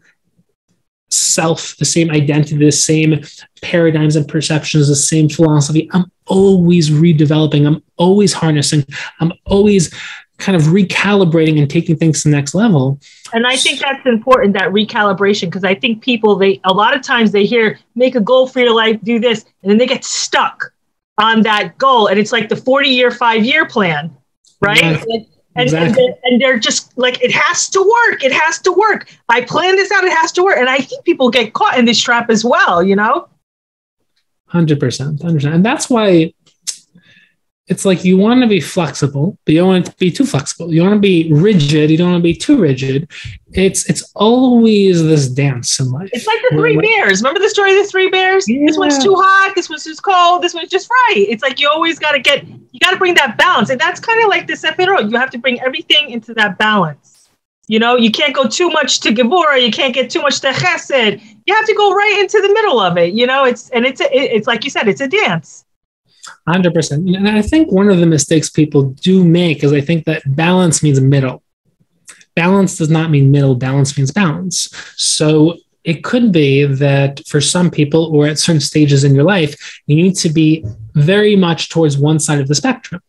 self, the same identity, the same paradigms and perceptions, the same philosophy. I'm always redeveloping, I'm always harnessing, I'm always kind of recalibrating and taking things to the next level. And I think that's important, that recalibration, because I think people, they a lot of times they hear, make a goal for your life, do this, and then they get stuck on that goal. And it's like the 40 year, five year plan, right? Yeah. And, exactly. and, and, they're just like, it has to work. It has to work. I plan this out. It has to work. And I think people get caught in this trap as well, you know? 100%. 100%. And that's why it's like you want to be flexible, but you don't want to be too flexible. You want to be rigid. You don't want to be too rigid. It's it's always this dance in life. It's like the three bears. Remember the story of the three bears? Yeah. This one's too hot. This one's too cold. This one's just right. It's like you always got to get. You got to bring that balance, and that's kind of like the Sephiroth. You have to bring everything into that balance. You know, you can't go too much to Gevura. You can't get too much to Chesed. You have to go right into the middle of it. You know, it's and it's a, it's like you said, it's a dance. 100%. And I think one of the mistakes people do make is I think that balance means middle. Balance does not mean middle, balance means balance. So it could be that for some people or at certain stages in your life, you need to be very much towards one side of the spectrum.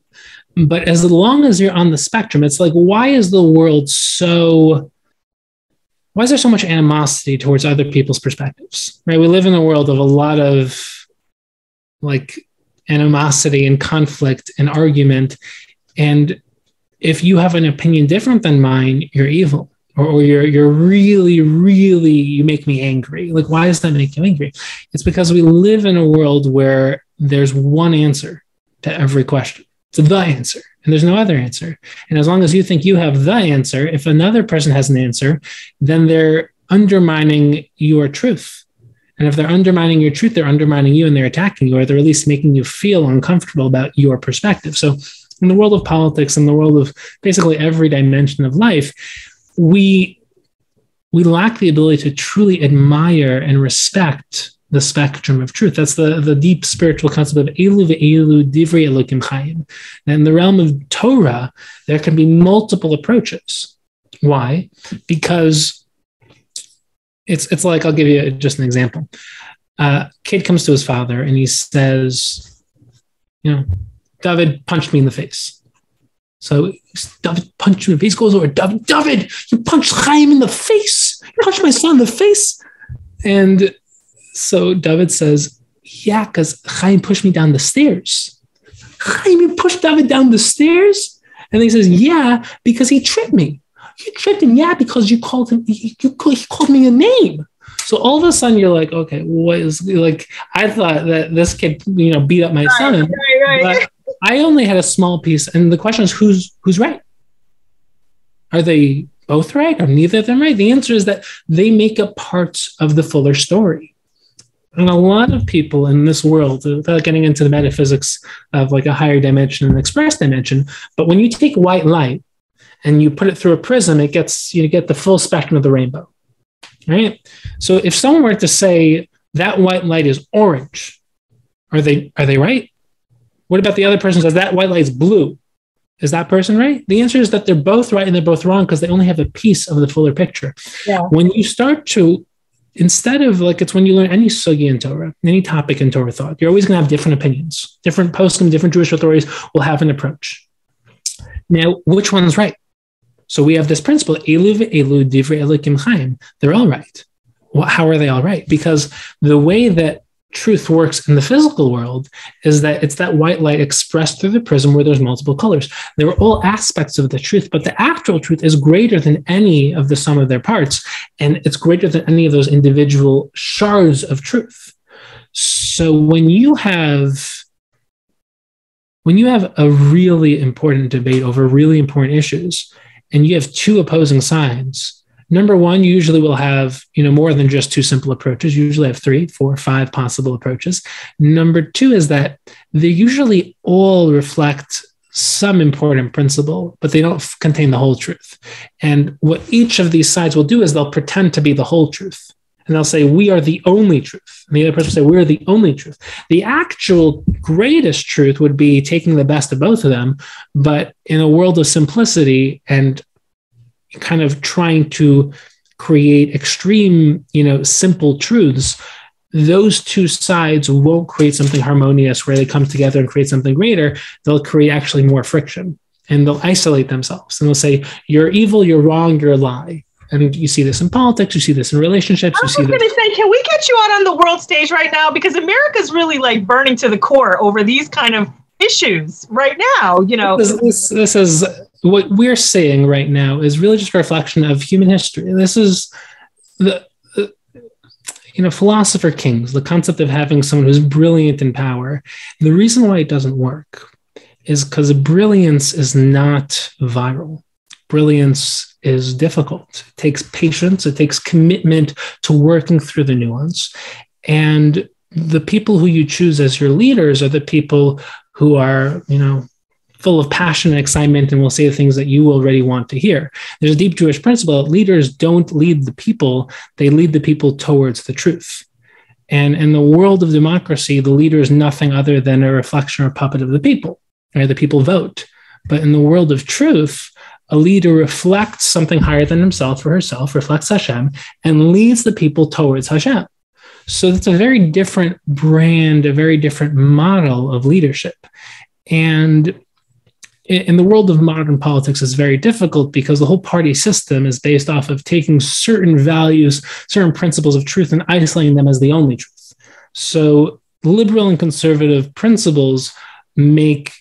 But as long as you're on the spectrum, it's like, why is the world so why is there so much animosity towards other people's perspectives right we live in a world of a lot of like animosity and conflict and argument. And if you have an opinion different than mine, you're evil. Or, or you're you're really, really you make me angry. Like, why does that make you angry? It's because we live in a world where there's one answer to every question. It's the answer, and there's no other answer. And as long as you think you have the answer, if another person has an answer, then they're undermining your truth. And if they're undermining your truth, they're undermining you and they're attacking you, or they're at least making you feel uncomfortable about your perspective. So, in the world of politics, in the world of basically every dimension of life, we we lack the ability to truly admire and respect the spectrum of truth. That's the, the deep spiritual concept of Elu ve'elu divrei Elokim Chaim. And in the realm of Torah, there can be multiple approaches. Why? Because it's it's like I'll give you just an example. Uh, kid comes to his father and he says, you know, David punched me in the face. So David punched me in the face. Goes over, David, David, you punched Chaim in the face. You punched my son in the face. And so David says, Yeah, because Chaim pushed me down the stairs. Chaim, you pushed David down the stairs? And he says, Yeah, because he tripped me. You tripped him, yeah, because you called him, you, you, he called me a name. So all of a sudden you're like, okay, what is like? I thought that this kid, you know, beat up my right, son, right, right. but I only had a small piece. And the question is, who's who's right? Are they both right, or neither of them right? The answer is that they make up parts of the fuller story. And a lot of people in this world, without getting into the metaphysics of like a higher dimension and express dimension, but when you take white light and you put it through a prism, it gets you get the full spectrum of the rainbow. Right? So if someone were to say that white light is orange, are they are they right? What about the other person says that white light is blue? Is that person right? The answer is that they're both right and they're both wrong because they only have a piece of the fuller picture. Yeah. When you start to instead of like it's when you learn any sugi in Torah, any topic in Torah thought, you're always going to have different opinions. Different poskim, different Jewish authorities will have an approach. Now, which one's right? So we have this principle, Elu ve'elu divrei Elokim chaim. They're all right. How are they all right? Because the way that truth works in the physical world is that it's that white light expressed through the prism where there's multiple colors. They are all aspects of the truth, but the actual truth is greater than any of the sum of their parts, and it's greater than any of those individual shards of truth. So when you have when you have a really important debate over really important issues and you have two opposing sides Number one, usually will have, you know, more than just two simple approaches. You usually have three, four, five possible approaches. Number two is that they usually all reflect some important principle, but they don't contain the whole truth. And what each of these sides will do is they'll pretend to be the whole truth. And they'll say, We are the only truth. And the other person will say, We're the only truth. The actual greatest truth would be taking the best of both of them. But in a world of simplicity and kind of trying to create extreme, you know, simple truths, those two sides won't create something harmonious where they come together and create something greater. They'll create actually more friction and they'll isolate themselves and they'll say, You're evil, you're wrong, you're a lie. And you see this in politics, you see this in relationships. I was going to say, can we get you out on the world stage right now? Because America's really like burning to the core over these kind of issues right now. You know, this, this, this is what we're seeing right now is really just a reflection of human history. This is the, you know, philosopher kings, the concept of having someone who's brilliant in power. The reason why it doesn't work is because brilliance is not viral. Brilliance is difficult. It takes patience, it takes commitment to working through the nuance. And the people who you choose as your leaders are the people who are, you know, full of passion and excitement and will say the things that you already want to hear. There's a deep Jewish principle that leaders don't lead the people, they lead the people towards the truth. And in the world of democracy, the leader is nothing other than a reflection or puppet of the people, right? The people vote. But in the world of truth, a leader reflects something higher than himself or herself, reflects Hashem, and leads the people towards Hashem. So it's a very different brand, a very different model of leadership. And in the world of modern politics is very difficult because the whole party system is based off of taking certain values, certain principles of truth, and isolating them as the only truth. So liberal and conservative principles make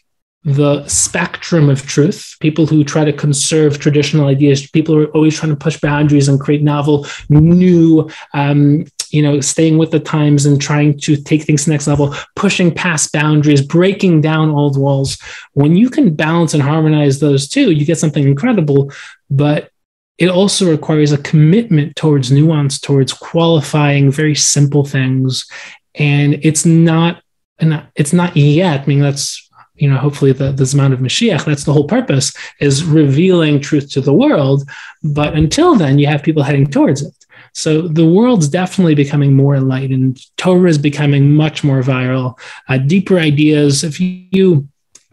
the spectrum of truth, people who try to conserve traditional ideas, people who are always trying to push boundaries and create novel, new um, you know, staying with the times and trying to take things to the next level, pushing past boundaries, breaking down old walls. When you can balance and harmonize those two, you get something incredible. But it also requires a commitment towards nuance, towards qualifying very simple things. And it's not, and it's not yet. I mean, that's you know, hopefully the, the Zman of Mashiach, that's the whole purpose, is revealing truth to the world. But until then, you have people heading towards it. So the world's definitely becoming more enlightened. Torah is becoming much more viral. Uh, deeper ideas. If you,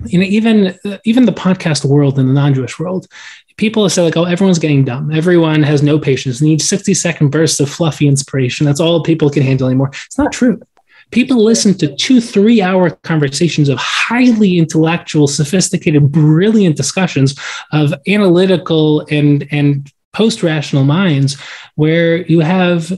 you know, even even the podcast world and the non-Jewish world, people say like, "Oh, everyone's getting dumb. Everyone has no patience. Needs sixty-second bursts of fluffy inspiration. That's all people can handle anymore." It's not true. People listen to two, three hour conversations of highly intellectual, sophisticated, brilliant discussions of analytical and, and post rational minds where you have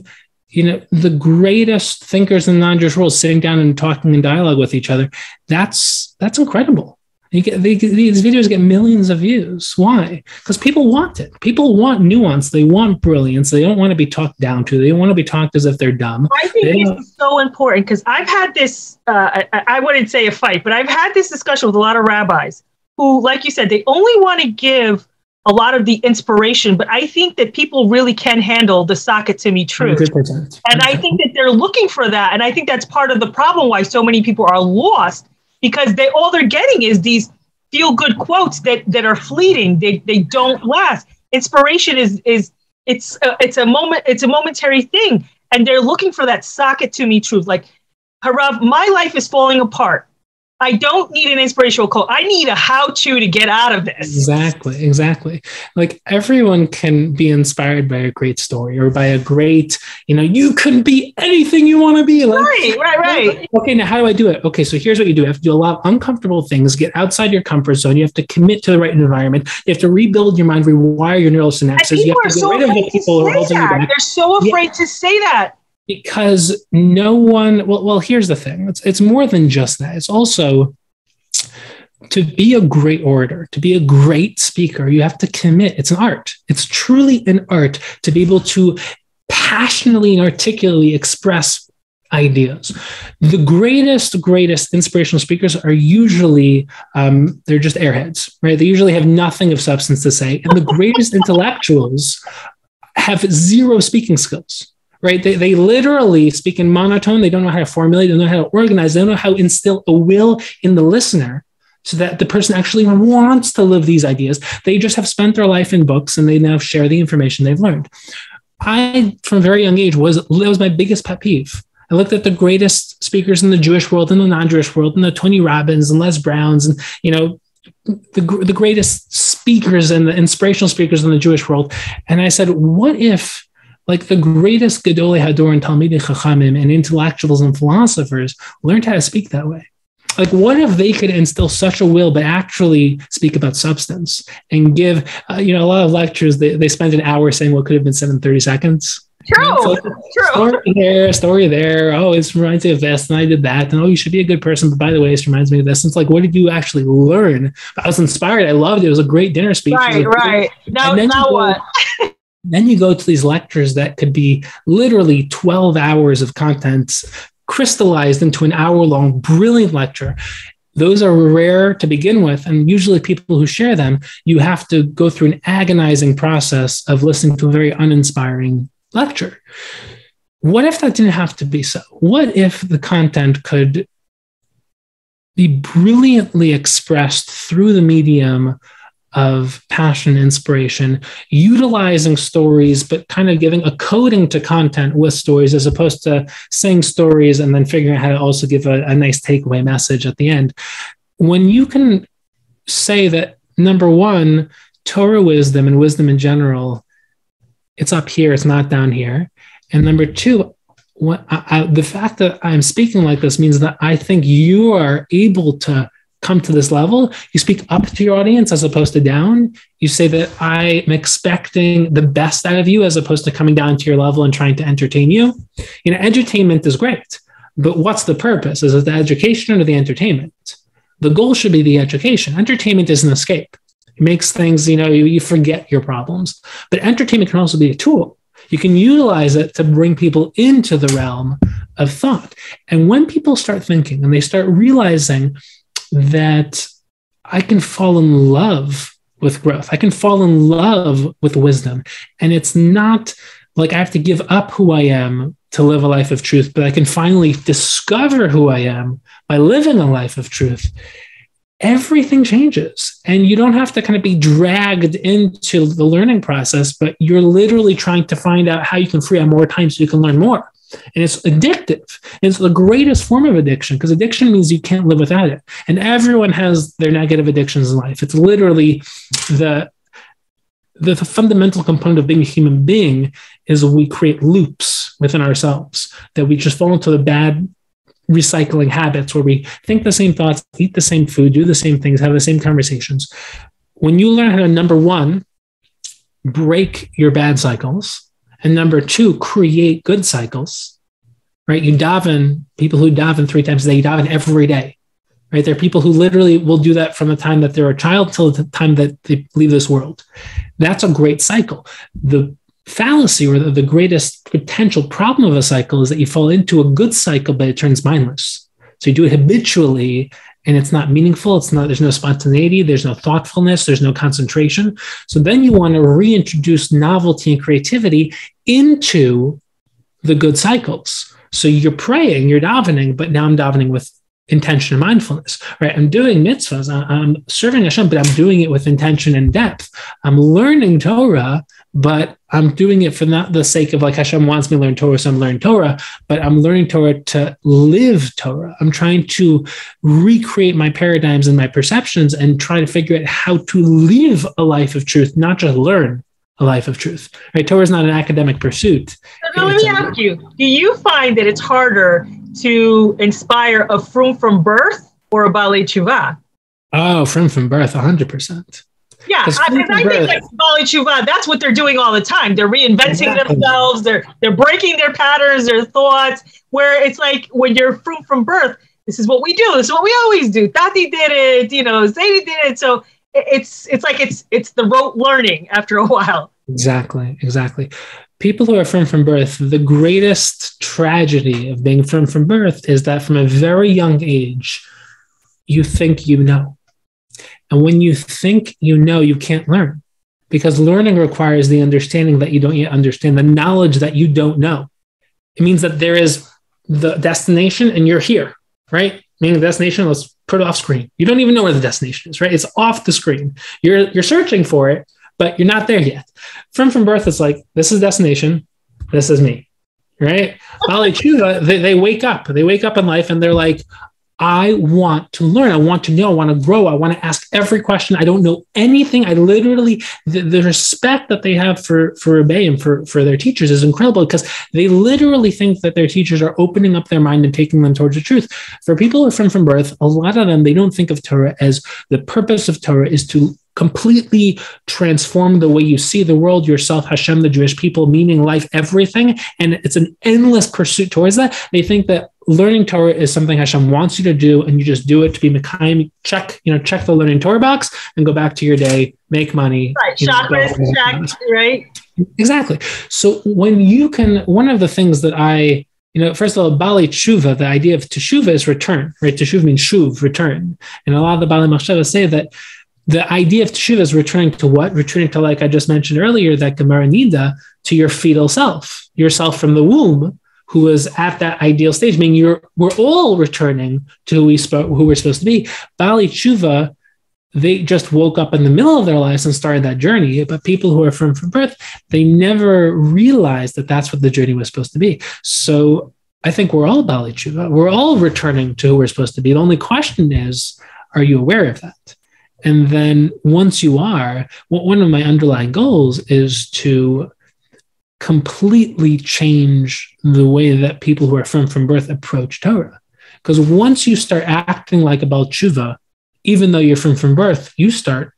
you know the greatest thinkers in the non-jewish world sitting down and talking in dialogue with each other. That's that's incredible get they, these videos get millions of views. Why? Because people want it. People want nuance. They want brilliance. They don't want to be talked down to. They don't want to be talked as if they're dumb. I think they this is so important because I've had this. Uh, I, I wouldn't say a fight, but I've had this discussion with a lot of rabbis who, like you said, they only want to give a lot of the inspiration, but I think that people really can handle the socket to me truth. 100%. And I think that they're looking for that. And I think that's part of the problem why so many people are lost because they all they're getting is these feel good quotes that that are fleeting. They they don't last. Inspiration is is it's a, it's a moment it's a momentary thing, and they're looking for that socket to me truth. Like, Harav, my life is falling apart. I don't need an inspirational quote. I need a how to to get out of this. Exactly, exactly. Like everyone can be inspired by a great story or by a great, you know, you can be anything you want to be. Like, right, right, right. Okay, now how do I do it? Okay, so here's what you do. You have to do a lot of uncomfortable things, get outside your comfort zone. You have to commit to the right environment. You have to rebuild your mind, rewire your neural synapses. You have to get so rid of the people who are holding you back. They're so afraid yeah. to say that because no one well, well here's the thing. It's, it's more than just that. It's also to be a great orator to be a great speaker you have to commit. It's an art. It's truly an art to be able to passionately and articulately express ideas. The greatest greatest inspirational speakers are usually um, they're just airheads right? They usually have nothing of substance to say. And the greatest intellectuals have zero speaking skills right? They, they literally speak in monotone. They don't know how to formulate, they don't know how to organize, they don't know how to instill a will in the listener so that the person actually wants to live these ideas. They just have spent their life in books and they now share the information they've learned. I, from a very young age, was that was my biggest pet peeve. I looked at the greatest speakers in the Jewish world and the non-Jewish world, and the Tony Robbins and Les Browns, and you know, the, the greatest speakers and the inspirational speakers in the Jewish world. And I said, what if like the greatest Gedolei Hador and Talmidei Chachamim and intellectuals and philosophers learned how to speak that way. Like, what if they could instill such a will, but actually speak about substance and give, uh, you know, a lot of lectures, they, they spend an hour saying what could have been said in 30 seconds. True. So, True. Story there, story there. Oh, it reminds me of this, and I did that. And oh, you should be a good person. But by the way, this reminds me of this. And it's like, what did you actually learn? I was inspired. I loved it. It was a great dinner speech. Right, right. Now, now what? <laughs> Then you go to these lectures that could be literally 12 hours of content crystallized into an hour long, brilliant lecture. Those are rare to begin with. And usually, people who share them, you have to go through an agonizing process of listening to a very uninspiring lecture. What if that didn't have to be so? What if the content could be brilliantly expressed through the medium of passion inspiration utilizing stories but kind of giving a coding to content with stories as opposed to saying stories and then figuring out how to also give a, a nice takeaway message at the end. When you can say that number one torah wisdom and wisdom in general it's up here it's not down here. And number two I, I, the fact that i'm speaking like this means that i think you are able to come to this level, you speak up to your audience as opposed to down. You say that I am expecting the best out of you as opposed to coming down to your level and trying to entertain you. You know, entertainment is great, but what's the purpose? Is it the education or the entertainment? The goal should be the education. Entertainment is an escape. It makes things, you know, you, you forget your problems. But entertainment can also be a tool. You can utilize it to bring people into the realm of thought. And when people start thinking and they start realizing that I can fall in love with growth, I can fall in love with wisdom. And it's not like I have to give up who I am to live a life of truth, but I can finally discover who I am by living a life of truth. Everything changes, and you don't have to kind of be dragged into the learning process, but you're literally trying to find out how you can free up more time so you can learn more. And it's addictive. It's the greatest form of addiction because addiction means you can't live without it. And everyone has their negative addictions in life. It's literally the the, the fundamental component of being a human being is we create loops within ourselves that we just fall into the bad recycling habits where we think the same thoughts, eat the same food, do the same things, have the same conversations. When you learn how to, number one, break your bad cycles, and number two, create good cycles, right? You daven, people who daven three times a day, you daven every day right? There are people who literally will do that from the time that they're a child till the time that they leave this world. That's a great cycle. The fallacy or the, the greatest potential problem of a cycle is that you fall into a good cycle, but it turns mindless. So you do it habitually and it's not meaningful. It's not, there's no spontaneity, there's no thoughtfulness, there's no concentration. So then you want to reintroduce novelty and creativity into the good cycles. So you're praying, you're davening, but now I'm davening with intention and mindfulness, right? I'm doing mitzvahs, I'm serving Hashem, but I'm doing it with intention and depth. I'm learning Torah, but I'm doing it for not the sake of like Hashem wants me to learn Torah, so I'm learning Torah, but I'm learning Torah to live Torah. I'm trying to recreate my paradigms and my perceptions and try to figure out how to live a life of truth, not just learn a life of truth. Right? Torah is not an academic pursuit. So let me ask you: Do you find that it's harder to inspire a frum from birth or a balei tshuva? Oh, frum from birth, hundred percent. Yeah, I, I think like balei tshuva, that's what they're doing all the time. They're reinventing exactly. themselves. They're they're breaking their patterns, their thoughts. Where it's like when you're frum from birth, this is what we do. This is what we always do. Tati did it. You know, Zadie did it. So it's it's like it's it's the rote learning after a while. Exactly, exactly. People who are frum from birth, the greatest tragedy of being frum from birth is that from a very young age, you think you know. And when you think you know, you can't learn because learning requires the understanding that you don't yet understand, the knowledge that you don't know. It means that there is the destination and you're here, right? Meaning the destination, let's put it off screen. You don't even know where the destination is, right? It's off the screen. You're you're searching for it, but you're not there yet. Frum from birth, it's like this is destination, this is me, right? Balei Tshuva, they, they wake up, they wake up in life, and they're like, I want to learn. I want to know. I want to grow. I want to ask every question. I don't know anything. I literally the, the respect that they have for for Rebbe and for for their teachers is incredible because they literally think that their teachers are opening up their mind and taking them towards the truth. For people who are from from birth, a lot of them they don't think of Torah as the purpose of Torah is to completely transform the way you see the world, yourself, Hashem, the Jewish people, meaning, life, everything. And it's an endless pursuit towards that. They think that learning Torah is something Hashem wants you to do, and you just do it to be Mekayim, check, you know, check the learning Torah box and go back to your day, make money. Right, chakras, check, right? Exactly. So when you can, one of the things that I, you know, first of all, Balei Tshuva, the idea of teshuva is return, right? Teshuva means shuv, return. And a lot of the Balei Machshava say that the idea of teshuva is returning to what? Returning to, like I just mentioned earlier, that Gemara Nida, to your fetal self, yourself from the womb, who was at that ideal stage. Meaning, you're we're all returning to who we spoke, who we're supposed to be. Balei Tshuva, they just woke up in the middle of their lives and started that journey. But people who are from from birth, they never realized that that's what the journey was supposed to be. So I think we're all Balei Tshuva. We're all returning to who we're supposed to be. The only question is, are you aware of that? And then once you are, well, one of my underlying goals is to completely change the way that people who are from from birth approach Torah. Because once you start acting like a Baal even though you're from from birth, you start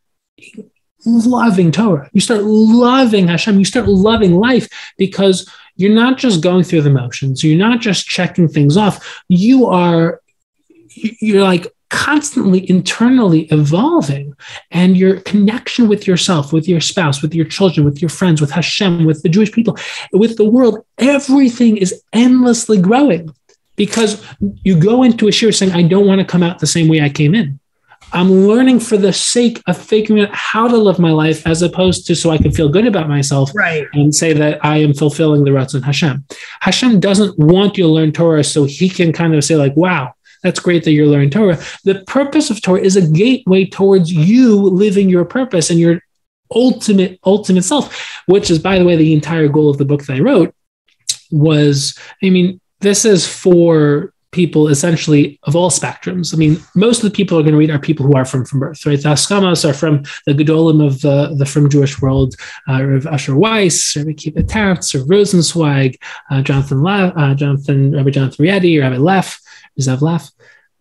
loving Torah. You start loving Hashem. You start loving life because you're not just going through the motions. You're not just checking things off. You are, you're like constantly internally evolving and your connection with yourself, with your spouse, with your children, with your friends, with Hashem, with the Jewish people, with the world, everything is endlessly growing because you go into a shiur saying, I don't want to come out the same way I came in. I'm learning for the sake of figuring out how to live my life as opposed to so I can feel good about myself right. and say that I am fulfilling the ruts Ratzon Hashem. Hashem doesn't want you to learn Torah so he can kind of say, like, wow, that's great that you're learning Torah. The purpose of Torah is a gateway towards you living your purpose and your ultimate, ultimate self, which is, by the way, the entire goal of the book that I wrote was, I mean, this is for people essentially of all spectrums. I mean, most of the people are going to read are people who are from from birth, right? The Askamas are from the Gedolim of the, the from Jewish world, uh, Rav Asher Weiss, Rabbi Kiva Tatz, Rav Rosenzweig, uh, Jonathan, Le- uh, Jonathan, Rabbi Jonathan Rietti, Rabbi Leff, Zev Leff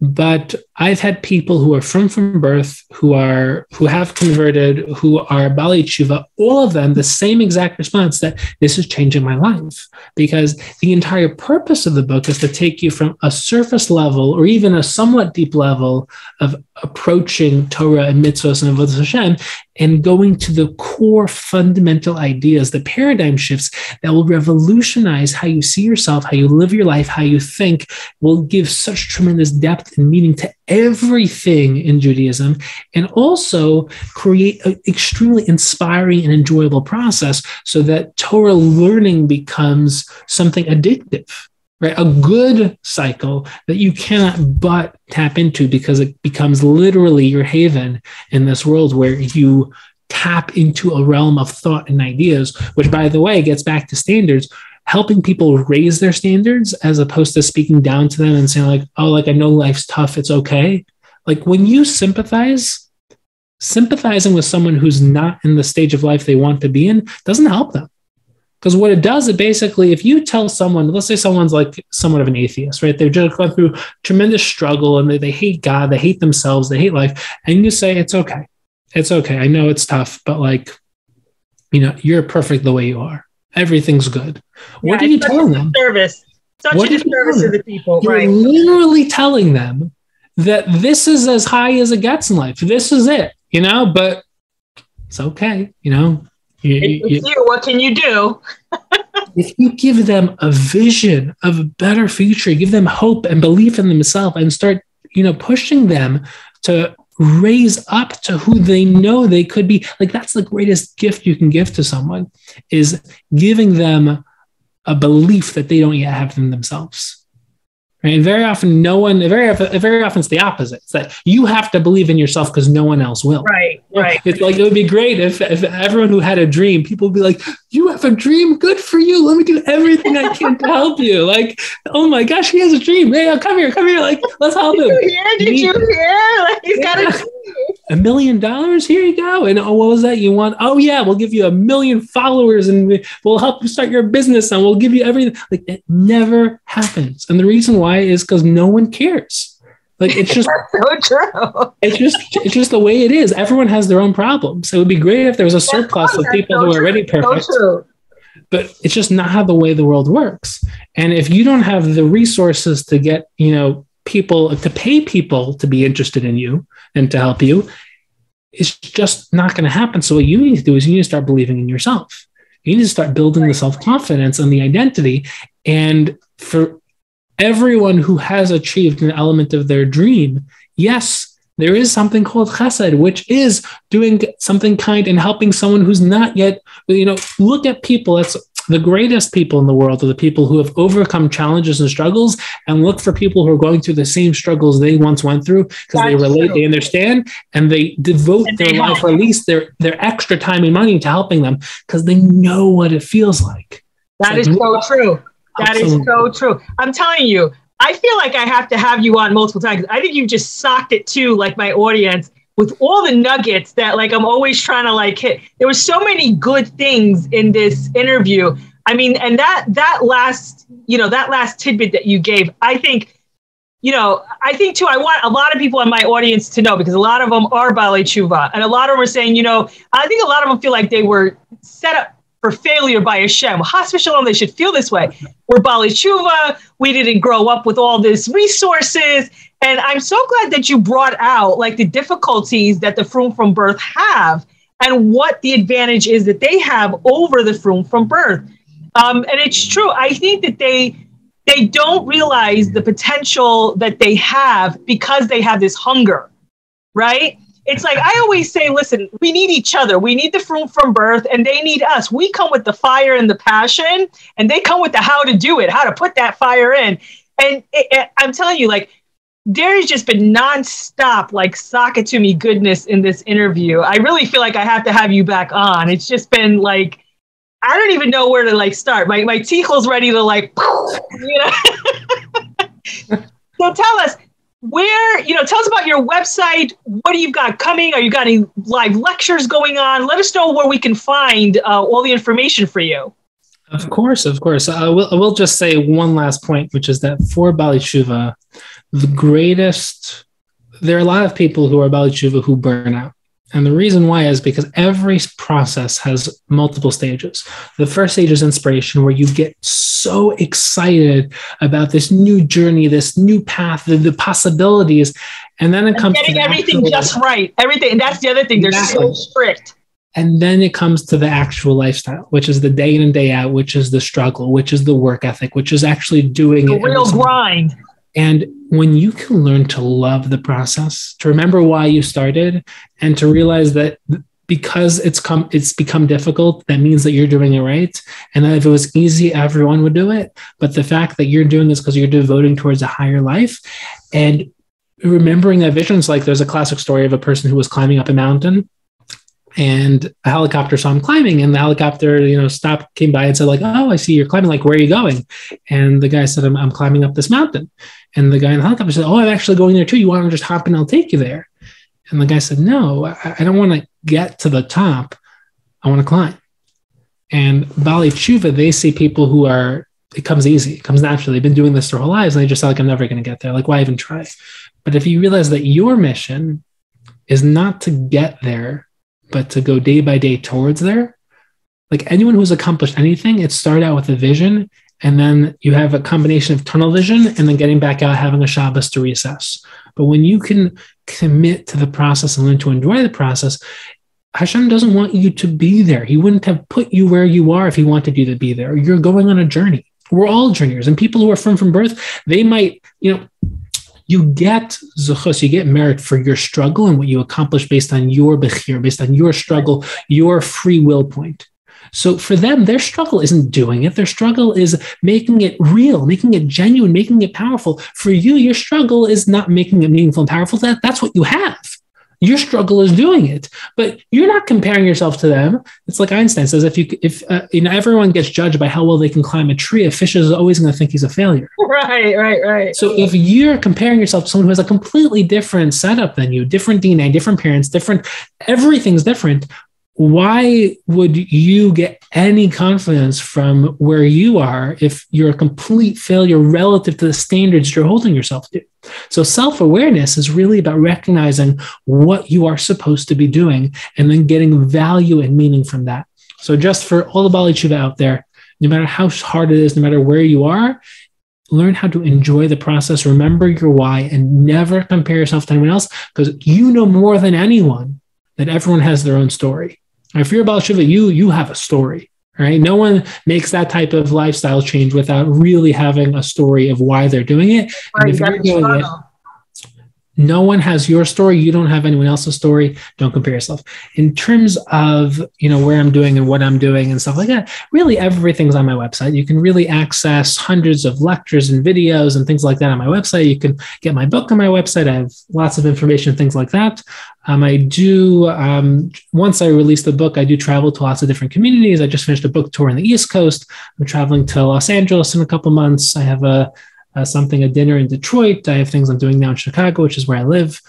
but I've had people who are from from birth, who are who have converted, who are Bali Tshuva, all of them the same exact response that this is changing my life. Because the entire purpose of the book is to take you from a surface level or even a somewhat deep level of approaching Torah and mitzvahs and avodas Hashem and going to the core fundamental ideas, the paradigm shifts that will revolutionize how you see yourself, how you live your life, how you think, will give such tremendous depth and meaning to everything in Judaism, and also create an extremely inspiring and enjoyable process so that Torah learning becomes something addictive right? A good cycle that you cannot but tap into because it becomes literally your haven in this world where you tap into a realm of thought and ideas, which, by the way, gets back to standards. Helping people raise their standards as opposed to speaking down to them and saying, like, oh, like I know life's tough, it's okay. Like when you sympathize, sympathizing with someone who's not in the stage of life they want to be in doesn't help them because what it does, it basically, if you tell someone, let's say someone's like somewhat of an atheist, right? They've just gone through tremendous struggle and they, they hate God, they hate themselves, they hate life. And you say, it's okay. It's okay. I know it's tough, but like, you know, you're perfect the way you are. Everything's good. Yeah, what are you telling them? Service. Such what a disservice to the people. You're right. literally telling them that this is as high as it gets in life. This is it, you know, but it's okay, you know, you, it's you, you. What can you do? if you give them a vision of a better future, give them hope and belief in themselves, and start, you know, pushing them to raise up to who they know they could be, like that's the greatest gift you can give to someone is giving them a belief that they don't yet have in themselves. Right? And very often, no one, very often, very often it's the opposite. It's that you have to believe in yourself because no one else will. Right, right. It's like it would be great if, if everyone who had a dream, people would be like, You have a dream? Good for you. Let me do everything I can to help you. Like, oh my gosh, he has a dream. Hey, come here, come here. Like, let's help him. Did you hear? Did you hear? Like, he's got a dream a million dollars here you go and oh what was that you want oh yeah we'll give you a million followers and we'll help you start your business and we'll give you everything like it never happens and the reason why is because no one cares like it's just so true. it's just it's just the way it is. Everyone has their own problems. It would be great if there was a surplus of people so who are already perfect. So but it's just not how the way the world works. And if you don't have the resources to get you know people to pay people to be interested in you and to help you it's just not going to happen. So what you need to do is you need to start believing in yourself. You need to start building the self-confidence and the identity. And for everyone who has achieved an element of their dream yes there is something called chesed, which is doing something kind and helping someone who's not yet, you know, look at people. That's the greatest people in the world are the people who have overcome challenges and struggles and look for people who are going through the same struggles they once went through because they relate, true. they understand, and they devote and their they life, or at least their, their extra time and money to helping them because they know what it feels like. That is so true. That is so true. I'm telling you, I feel like I have to have you on multiple times. I think you just socked it too, like my audience with all the nuggets that like I'm always trying to like hit. There were so many good things in this interview. I mean, and that that last, you know, that last tidbit that you gave, I think, you know, I think too, I want a lot of people in my audience to know because a lot of them are Bali Tshuva. And a lot of them are saying, you know, I think a lot of them feel like they were set up for failure by Hashem. Hospital, they should feel this way. We're Bali Tshuva. We didn't grow up with all these resources And I'm so glad that you brought out like the difficulties that the frum from birth have and what the advantage is that they have over the frum from birth. Um, and it's true. I think that they they don't realize the potential that they have because they have this hunger, right? It's like I always say, listen, we need each other. We need the frum from birth, and they need us. We come with the fire and the passion, and they come with the how to do it, how to put that fire in. And it, it, I'm telling you, like there's just been nonstop like sock it to me goodness in this interview. I really feel like I have to have you back on. It's just been like I don't even know where to like start. My my tichel's ready to like <laughs> you know. <laughs> so tell us where you know tell us about your website. What do you got coming? Are you got any live lectures going on? Let us know where we can find uh, all the information for you. Of course of course. I will, I will just say one last point which is that for bali tshuva the greatest there are a lot of people who are bali tshuva who burn out and the reason why is because every process has multiple stages. The first stage is inspiration, where you get so excited about this new journey, this new path, the, the possibilities. And then it comes getting to everything just right. Everything. And that's the other thing. They're exactly. so strict. And then it comes to the actual lifestyle, which is the day in and day out, which is the struggle, which is the work ethic, which is actually doing the real grind. And when you can learn to love the process, to remember why you started, and to realize that because it's come it's become difficult, that means that you're doing it right. And that if it was easy, everyone would do it. But the fact that you're doing this because you're devoting towards a higher life and remembering that vision is like there's a classic story of a person who was climbing up a mountain and a helicopter saw him climbing and the helicopter you know stopped came by and said like oh i see you're climbing like where are you going? And the guy said i'm, I'm climbing up this mountain. And the guy in the helicopter said oh i'm actually going there too. You want to just hop and i'll take you there. And the guy said no i, I don't want to get to the top. I want to climb. And bali tshuva they see people who are it comes easy it comes naturally. They've been doing this their whole lives and they just feel like i'm never going to get there. Like why even try? But if you realize that your mission is not to get there but to go day by day towards there. Like anyone who's accomplished anything, it started out with a vision, and then you have a combination of tunnel vision and then getting back out, having a Shabbos to reassess. But when you can commit to the process and learn to enjoy the process, Hashem doesn't want you to be there. He wouldn't have put you where you are if he wanted you to be there. You're going on a journey. We're all journeyers, and people who are from from birth, they might, you know, you get zuchus, you get merit for your struggle and what you accomplish based on your bechir, based on your struggle, your free will point. So for them, their struggle isn't doing it. Their struggle is making it real, making it genuine, making it powerful. For you, your struggle is not making it meaningful and powerful. That, that's what you have. Your struggle is doing it, but you're not comparing yourself to them. It's like Einstein says: if you if uh, you know everyone gets judged by how well they can climb a tree, a fish is always going to think he's a failure. <laughs> Right, right, right. So if you're comparing yourself to someone who has a completely different setup than you, different DNA, different parents, different everything's different why would you get any confidence from where you are if you're a complete failure relative to the standards you're holding yourself to? So, self awareness is really about recognizing what you are supposed to be doing and then getting value and meaning from that. So, just for all the Bali Tshuva out there, no matter how hard it is, no matter where you are, learn how to enjoy the process, remember your why, and never compare yourself to anyone else because you know more than anyone that everyone has their own story. If you're about Shiva, you you have a story, right? No one makes that type of lifestyle change without really having a story of why they're doing it. Right, and if you're doing it, no one has your story. You don't have anyone else's story. Don't compare yourself. In terms of you know where i'm doing and what i'm doing and stuff like that really everything's on my website. You can really access hundreds of lectures and videos and things like that on my website. You can get my book on my website. I have lots of information things like that. Um, i do um, once i release the book i do travel to lots of different communities. I just finished a book tour in the east coast. I'm traveling to los angeles in a couple months. I have a uh, something, a dinner in Detroit. I have things I'm doing now in Chicago, which is where I live.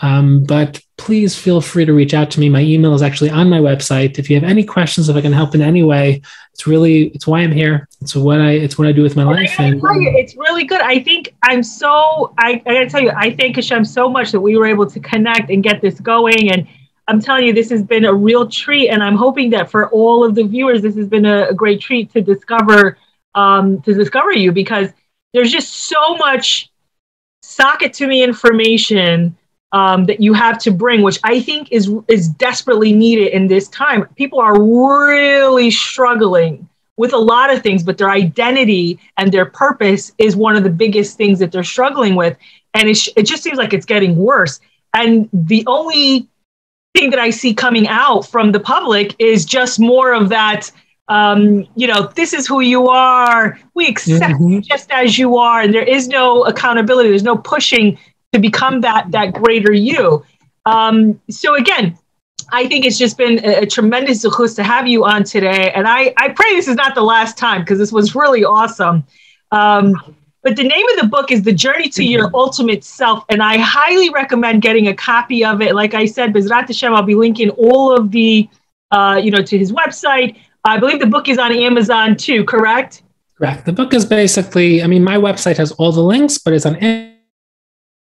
Um, but please feel free to reach out to me. My email is actually on my website. If you have any questions, if I can help in any way, it's really it's why I'm here. It's what I it's what I do with my life. And you, it's really good. I think I'm so I, I gotta tell you, I thank Hashem so much that we were able to connect and get this going. And I'm telling you, this has been a real treat. And I'm hoping that for all of the viewers, this has been a, a great treat to discover um, to discover you because there's just so much socket to me information um, that you have to bring, which I think is is desperately needed in this time. People are really struggling with a lot of things, but their identity and their purpose is one of the biggest things that they're struggling with, and it sh- it just seems like it's getting worse. And the only thing that I see coming out from the public is just more of that. Um, you know, this is who you are. We accept mm-hmm. you just as you are, and there is no accountability. There's no pushing to become that that greater you. Um, so again, I think it's just been a, a tremendous zechus to have you on today, and I I pray this is not the last time because this was really awesome. Um, but the name of the book is The Journey to Your Ultimate Self, and I highly recommend getting a copy of it. Like I said, Bezrat Hashem, I'll be linking all of the, uh, you know, to his website. I believe the book is on Amazon too, correct? Correct. The book is basically, I mean, my website has all the links, but it's on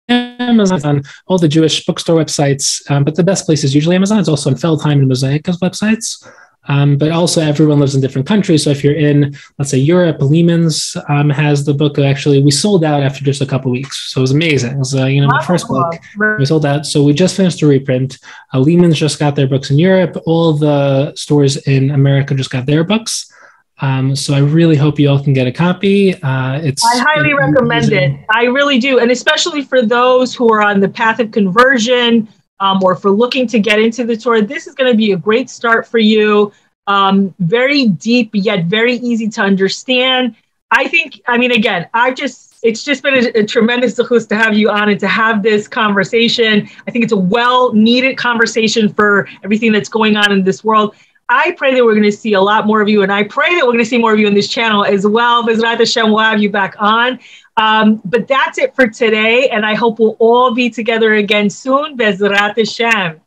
Amazon, all the Jewish bookstore websites, um, but the best place is usually Amazon. It's also on Feldheim and Mosaica's websites. Um, but also, everyone lives in different countries. So if you're in, let's say, Europe, Lehmanns um, has the book. Actually, we sold out after just a couple weeks, so it was amazing. It was, uh, you know, my first book we sold out. So we just finished the reprint. Uh, Lehmanns just got their books in Europe. All the stores in America just got their books. Um, so I really hope you all can get a copy. Uh, it's I highly recommend it. I really do, and especially for those who are on the path of conversion um, or for looking to get into the Torah, this is going to be a great start for you. Um, very deep yet very easy to understand. I think. I mean, again, I've just it's just been a, a tremendous zechus to have you on and to have this conversation. I think it's a well needed conversation for everything that's going on in this world. I pray that we're going to see a lot more of you, and I pray that we're going to see more of you on this channel as well. Bezrat Hashem will have you back on. Um, but that's it for today, and I hope we'll all be together again soon. Bezrat Hashem.